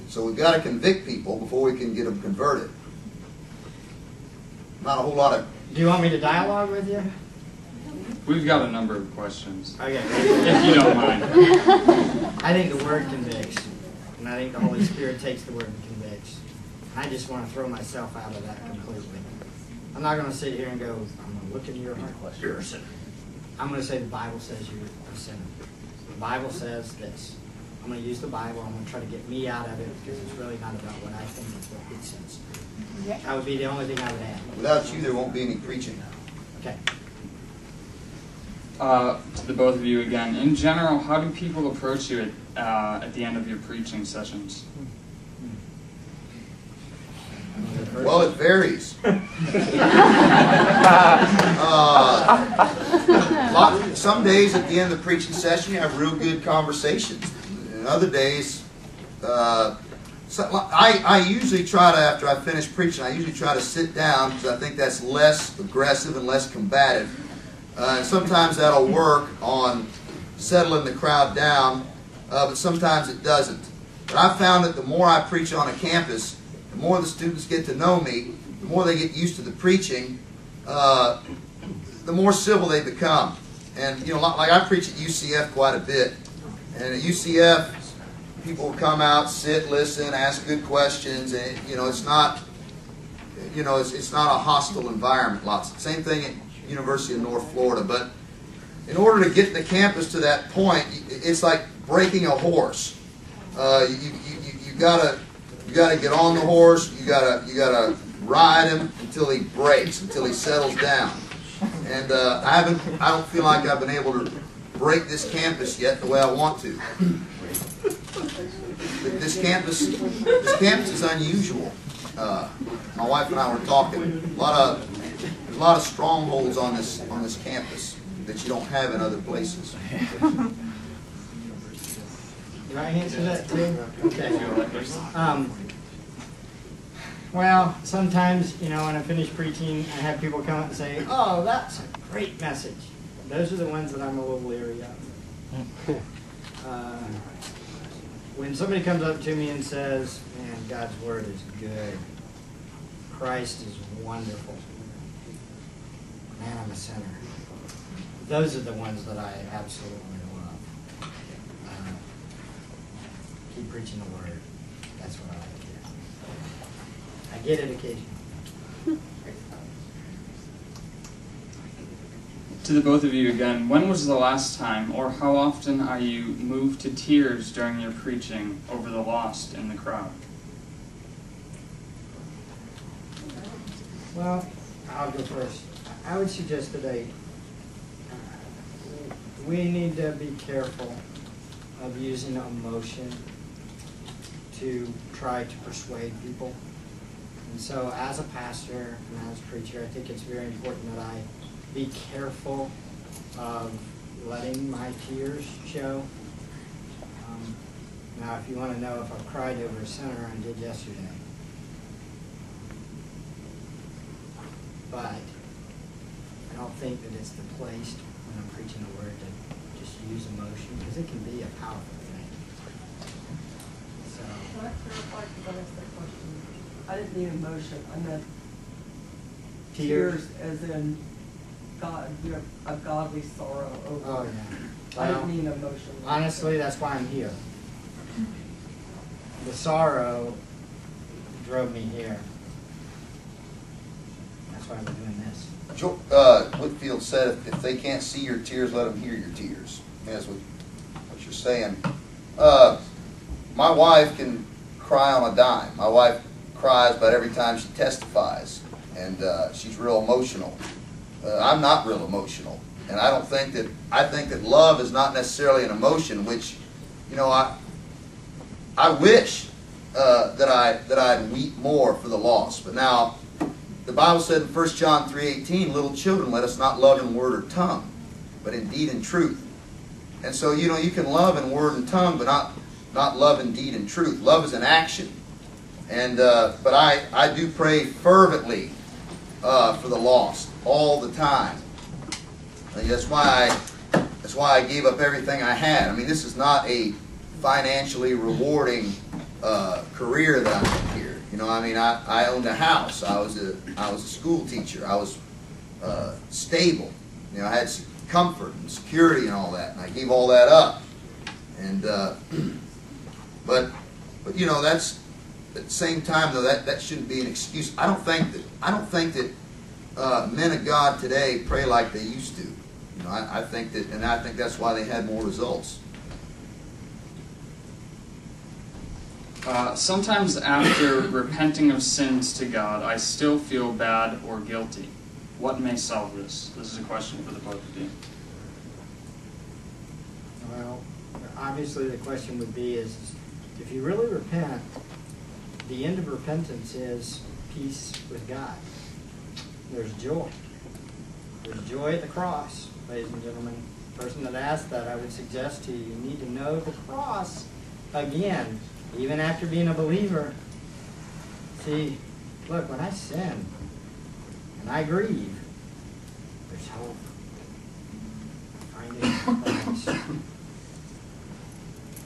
So we've got to convict people before we can get them converted. Not a whole lot of Do you want me to dialogue with you? We've got a number of questions, Okay. if you don't mind. I think the word convicts, and I think the Holy Spirit takes the word and convicts. I just want to throw myself out of that completely. I'm not going to sit here and go, I'm going to look into your heart. Question. You're a sinner. I'm going to say the Bible says you're a sinner. The Bible says this. I'm going to use the Bible. I'm going to try to get me out of it because it's really not about what I think, it's what it says. That would be the only thing I would add. without you there won't be any preaching. Now. Okay. Uh, to the both of you again. In general, how do people approach you at, uh, at the end of your preaching sessions? Well, it varies. Uh, lot- Some days at the end of the preaching session, you have real good conversations. And other days, uh, so, I, I usually try to, after I finish preaching, I usually try to sit down because I think that's less aggressive and less combative. Uh, and sometimes that'll work on settling the crowd down, uh, but sometimes it doesn't. But I found that the more I preach on a campus, the more the students get to know me, the more they get used to the preaching, uh, the more civil they become. And you know, like like I preach at UCF quite a bit, and at UCF, people come out, sit, listen, ask good questions, and you know, it's not, you know, it's, it's not a hostile environment. Lots. Same thing at University of North Florida, but in order to get the campus to that point, it's like breaking a horse. Uh, you, you, you, you gotta you gotta get on the horse. You gotta you gotta ride him until he breaks, until he settles down. And uh, I haven't I don't feel like I've been able to break this campus yet the way I want to. This campus this campus is unusual. Uh, my wife and I were talking. A lot of a lot of strongholds on this on this campus that you don't have in other places. Do I answer that too? Okay. Um, well, sometimes, you know, when I finish preaching, I have people come up and say, oh, that's a great message. Those are the ones that I'm a little leery of. Uh, when somebody comes up to me and says, man, God's word is good, Christ is wonderful, man, I'm a sinner. Those are the ones that I absolutely love. Uh, keep preaching the word. That's what I like to hear. I get it occasionally. To the both of you again, when was the last time, or how often are you moved to tears during your preaching over the lost in the crowd? Well, I'll go first. I would suggest today we need to be careful of using emotion to try to persuade people. And so, as a pastor and as a preacher, I think it's very important that I be careful of letting my tears show. Um, now, if you want to know if I've cried over a sinner, I did yesterday. But I don't think that it's the place when I'm preaching the word to just use emotion because it can be a powerful thing. So, Can I clarify, because I asked that question? I didn't mean emotion, I meant tears. tears as in God, you have a godly sorrow over. Oh, it. yeah. I Well, didn't mean emotion. honestly, that's why I'm here. The sorrow drove me here. That's why we're doing this. Jo- uh, Whitefield said, if, if they can't see your tears, let them hear your tears. That's what, what you're saying. Uh, my wife can cry on a dime. My wife cries about every time she testifies, and uh, she's real emotional. Uh, I'm not real emotional, and I don't think that. I think that love is not necessarily an emotion. Which, you know, I I wish uh, that I that I'd weep more for the lost. But now, the Bible said in 1 John 3.18, Little children, let us not love in word or tongue, but in deed and truth. And so, you know, you can love in word and tongue, but not, not love in deed and truth. Love is an action. And, uh, but I, I do pray fervently uh, for the lost all the time. That's why I, that's why I gave up everything I had. I mean, this is not a financially rewarding uh, career that I'm in here. You know, I mean, I, I owned a house. I was a I was a school teacher. I was uh, stable. You know, I had comfort and security and all that, and I gave all that up. And uh, but but you know, that's at the same time though that that shouldn't be an excuse. I don't think that I don't think that uh, men of God today pray like they used to. You know, I, I think that, and I think that's why they had more results. Uh, sometimes after repenting of sins to God, I still feel bad or guilty. What may solve this? This is a question for the both of you. Well, obviously the question would be is, if you really repent, the end of repentance is peace with God. There's joy. There's joy at the cross, ladies and gentlemen. The Person that asked that, I would suggest to you, you need to know the cross again, even after being a believer. See, look, when I sin and I grieve, there's hope. Find it.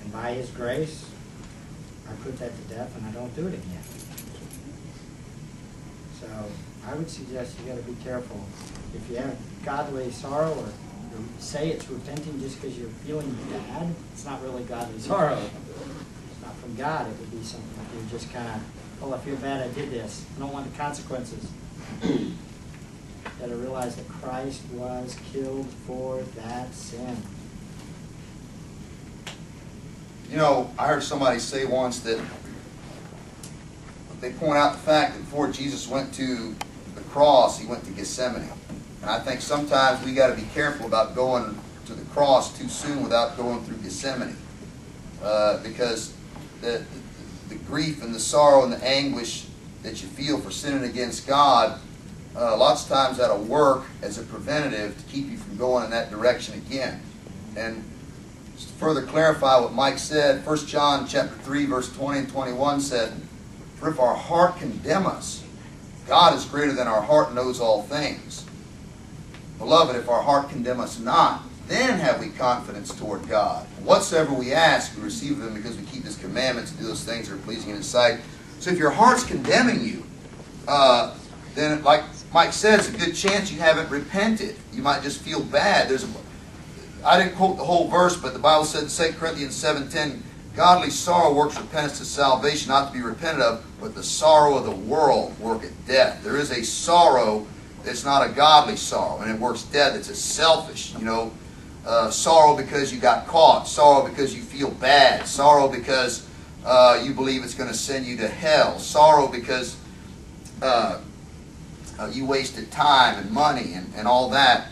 And by His grace, I put that to death and I don't do it again. So I would suggest you gotta be careful. If you have godly sorrow or say it's repenting just because you're feeling bad, it's not really godly sorrow. It's not from God. It would be something like you're just kind of, oh, I feel bad I did this. I don't want the consequences. You gotta realize that Christ was killed for that sin. You know, I heard somebody say once that they point out the fact that before Jesus went to the cross, he went to Gethsemane. And I think sometimes we got to be careful about going to the cross too soon without going through Gethsemane. Uh, because the, the, the grief and the sorrow and the anguish that you feel for sinning against God, uh, lots of times that'll work as a preventative to keep you from going in that direction again. And to further clarify what Mike said, 1 John chapter 3, verse 20 and 21 said, For if our heart condemn us, God is greater than our heart knows all things. Beloved, if our heart condemn us not, then have we confidence toward God. Whatsoever we ask, we receive of him because we keep his commandments and do those things that are pleasing in his sight. So if your heart's condemning you, uh, then like Mike it's a good chance you haven't repented. You might just feel bad. There's a, I didn't quote the whole verse, but the Bible said in 2 Corinthians 7.10, Godly sorrow works repentance to salvation, not to be repented of, but the sorrow of the world worketh death. There is a sorrow that's not a godly sorrow, and it works death. It's a selfish, you know, uh, sorrow because you got caught, sorrow because you feel bad, sorrow because uh, you believe it's going to send you to hell, sorrow because uh, uh, you wasted time and money and, and all that.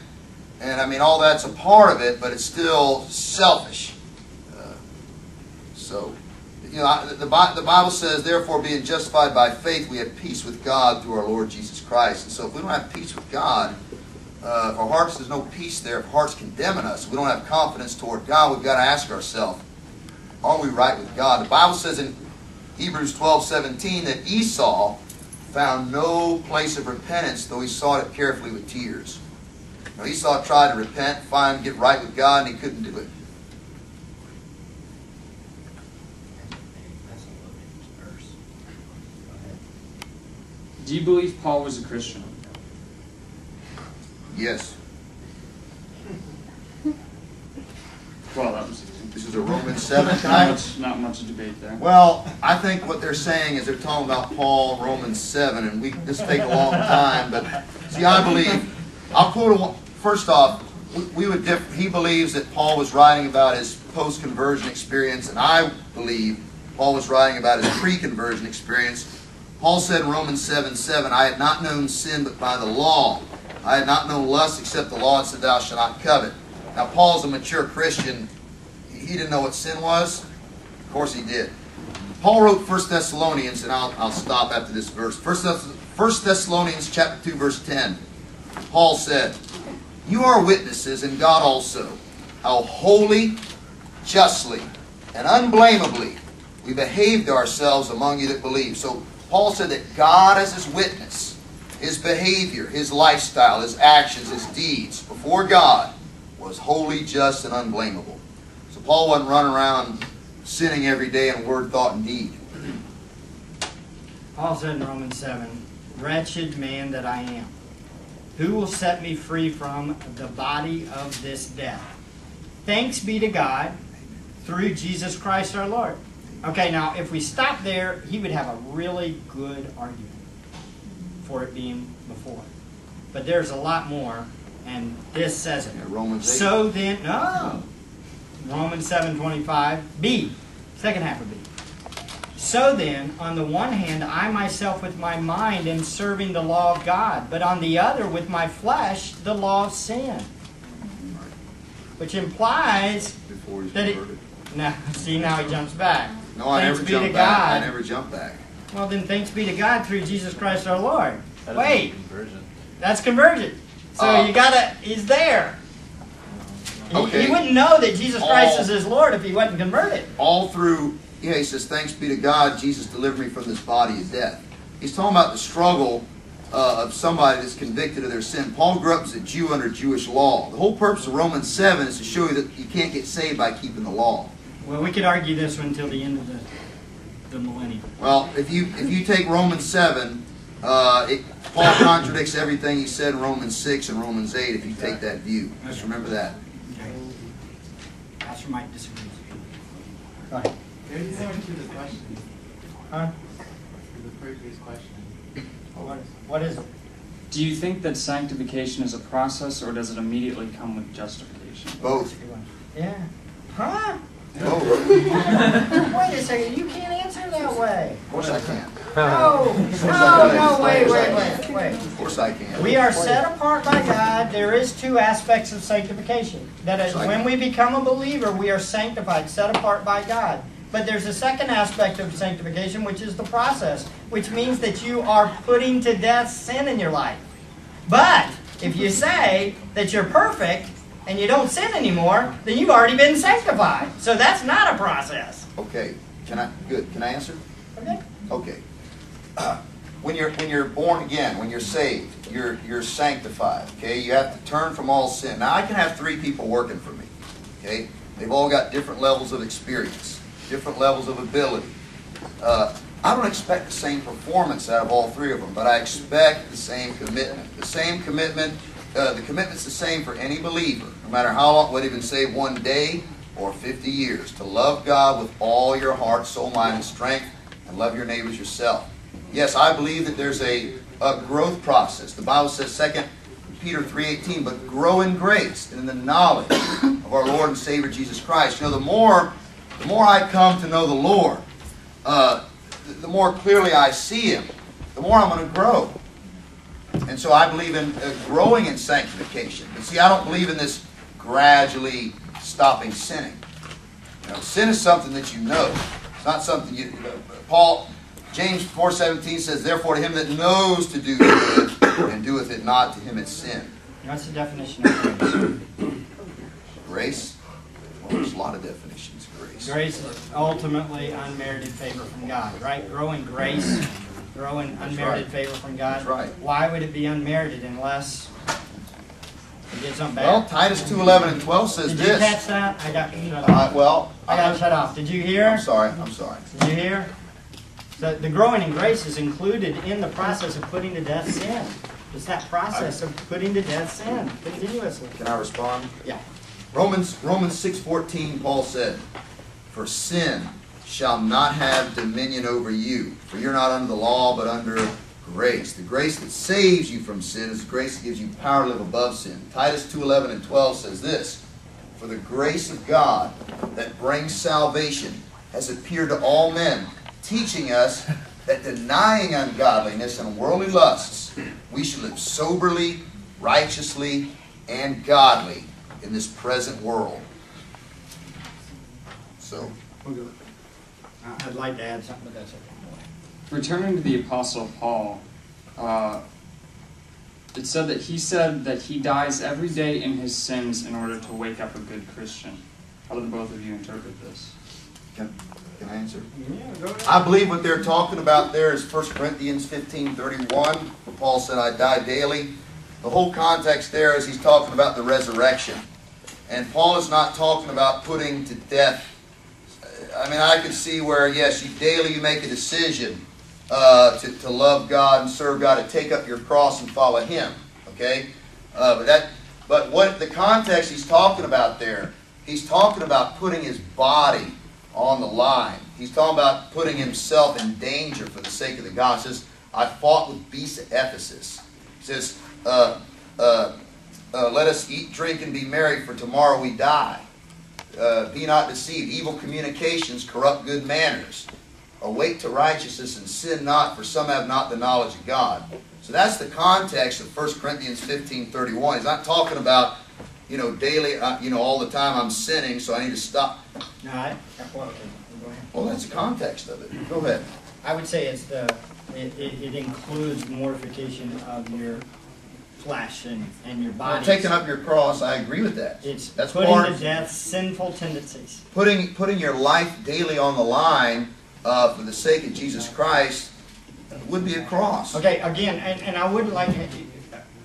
And I mean, all that's a part of it, but it's still selfish. So, you know, the, the Bible says, therefore, being justified by faith, we have peace with God through our Lord Jesus Christ. And so, if we don't have peace with God, uh, if our hearts, there's no peace there, if our heart's condemning us, we don't have confidence toward God, we've got to ask ourselves, are we right with God? The Bible says in Hebrews 12, 17 that Esau found no place of repentance, though he sought it carefully with tears. Now, Esau tried to repent, find, get right with God, and he couldn't do it. That's a loaded verse. Go ahead. Do you believe Paul was a Christian? Yes. Well, that was. This is a Romans 7 Not much, not much debate there. Well, I think what they're saying is they're talking about Paul, Romans 7, and we, this take a long time, but see, I believe, I'll quote, a first off, we- we would diff, he believes that Paul was writing about his post-conversion experience, and I believe Paul was writing about his pre-conversion experience. Paul said in Romans 7, 7, I had not known sin but by the law. I had not known lust except the law had said, thou shalt not covet. Now, Paul's a mature Christian. He didn't know what sin was. Of course he did. Paul wrote 1 Thessalonians, and I'll, I'll stop after this verse. 1 Thess- 1 Thessalonians chapter 2, verse 10. Paul said, You are witnesses, and God also, how holy, justly, and unblameably we behaved ourselves among you that believe. So Paul said that God as his witness, his behavior, his lifestyle, his actions, his deeds before God was holy, just, and unblameable. So Paul wasn't running around sinning every day in word, thought, and deed. Paul said in Romans 7, Wretched man that I am, who will set me free from the body of this death? Thanks be to God through Jesus Christ our Lord. Okay, now if we stop there, he would have a really good argument for it being before. But there's a lot more, and this says it. Yeah, Romans 8. So then, no. Romans 7.25, B, second half of B. So then, on the one hand, I myself with my mind am serving the law of God, but on the other, with my flesh, the law of sin. Which implies That it- Now, see, now he jumps back. No, I Thanks never be jumped to back. I God. never jumped back. Well, then thanks be to God through Jesus Christ our Lord. Wait, Conversion. that's conversion. So Uh, you gotta, he's there. He, Okay. he wouldn't know that Jesus Christ All- is his Lord if he wasn't converted. all through, yeah, he says, thanks be to God, Jesus delivered me from this body of death. He's talking about the struggle uh, of somebody that's convicted of their sin. Paul grew up as a Jew under Jewish law. The whole purpose of Romans 7 is to show you that you can't get saved by keeping the law. Well, we could argue this one until the end of the, the millennium. Well, if you if you take Romans 7, uh, it, Paul contradicts everything he said in Romans 6 and Romans 8 if you take that view. Just remember that. Okay. Pastor Mike disagrees. Go ahead. There's more to the question, Huh? to the previous question. What, what is it? Do you think that sanctification is a process or does it immediately come with justification? Both. Yeah. Huh? Both. Wait a second, you can't answer that way. Of course I can. No, no, no, wait, wait, wait, wait. Of course I can. We are set apart by God. There is two aspects of sanctification. That is, when we become a believer, we are sanctified, set apart by God. But there's a second aspect of sanctification, which is the process, which means that you are putting to death sin in your life. But if you say that you're perfect and you don't sin anymore, then you've already been sanctified. So that's not a process. Okay. Can I? Good. Can I answer? Okay? Okay. When you're when you're born again, when you're saved, you're you're sanctified. Okay, you have to turn from all sin. Now I can have three people working for me. Okay, they've all got different levels of experience, different levels of ability. Uh, I don't expect the same performance out of all three of them, but I expect the same commitment. The same commitment. Uh, the commitment's the same for any believer, no matter how long, whether you've been saved one day or 50 years, to love God with all your heart, soul, mind, and strength, and love your neighbors yourself. Yes, I believe that there's a, a growth process. The Bible says, 2 Peter 3.18, but grow in grace and in the knowledge of our Lord and Savior Jesus Christ. You know, the more, the more I come to know the Lord, uh, the more clearly I see Him, the more I'm going to grow. And so I believe in uh, growing in sanctification. But see, I don't believe in this gradually stopping sinning. You know, sin is something that you know. It's not something you. Paul, James four seventeen says, "Therefore, to him that knows to do good and doeth it not, to him it's sin." What's the definition of grace? Grace. Well, there's a lot of definitions of grace. Grace is ultimately unmerited favor from God, right? Growing grace, growing unmerited right. favor from God. That's right. Why would it be unmerited unless you did something Well. Titus two eleven and twelve says Did you this. catch that? I got shut off. Uh, well, I got I, shut off. Did you hear? I'm sorry. I'm sorry. Did you hear? The, the growing in grace is included in the process of putting to death sin. It's that process of putting to death sin continuously. Can I respond? Yeah. Romans Romans six fourteen, Paul said, "For sin shall not have dominion over you, for you're not under the law, but under grace. The grace that saves you from sin is the grace that gives you power to live above sin." Titus two eleven and twelve says this: "For the grace of God that brings salvation has appeared to all men, teaching us." That denying ungodliness and worldly lusts, we should live soberly, righteously, and godly in this present world. So, I'd like to add something, but that's okay. Returning to the Apostle Paul, uh, it said that he said that he dies every day in his sins in order to wake up a good Christian. How do the both of you interpret this? can, can I answer? Yeah, go ahead. I believe what they're talking about there is 1 Corinthians 15 31, where Paul said, I die daily. The whole context there is he's talking about the resurrection. And Paul is not talking about putting to death. I mean, I could see where, yes, you daily you make a decision uh, to, to love God and serve God, to take up your cross and follow Him. Okay? Uh, but that, but what the context he's talking about there, he's talking about putting his body on the line. He's talking about putting himself in danger for the sake of the gospel. Says, I fought with beasts at Ephesus. He says, uh, uh, uh, let us eat, drink, and be merry, for tomorrow we die. Uh, be not deceived. Evil communications corrupt good manners. Awake to righteousness and sin not, for some have not the knowledge of God. So that's the context of 1 Corinthians 15 31. He's not talking about you know, daily, uh, you know, all the time I'm sinning, so I need to stop. No, I, well, okay, go ahead. Well, that's the context of it. Go ahead. I would say it's the, it, it, it includes mortification of your flesh and, and your Well, body. taking up your cross, I agree with that. It's That's putting part- to death sinful tendencies. Putting, putting your life daily on the line uh, for the sake of Jesus Christ would be a cross. Okay, again, and, and I would like,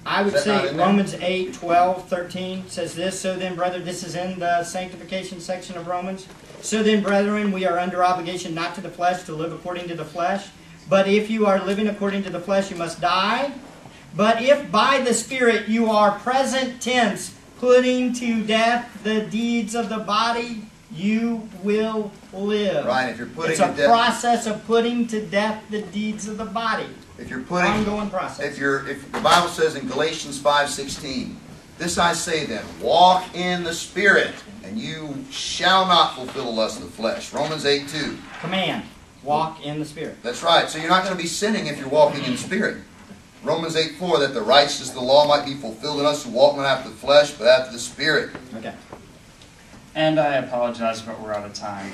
I would Is that not say there? Romans 8, 12, 13 says this, so then, brother, this is in the sanctification section of Romans. So then, brethren, we are under obligation not to the flesh to live according to the flesh. But if you are living according to the flesh, you must die. But if by the Spirit you are present tense, putting to death the deeds of the body, you will live. Right, if you're putting It's a to death, process of putting to death the deeds of the body. if you're putting, Ongoing process. if you're, if the Bible says in Galatians five sixteen, this I say then, walk in the Spirit, and you shall not fulfill the lust of the flesh. Romans eight two. Command. Walk in the Spirit. That's right. So you're not going to be sinning if you're walking in Spirit. Romans eight four, that the righteousness of the law might be fulfilled in us who walk not after the flesh, but after the Spirit. Okay. And I apologize, but we're out of time.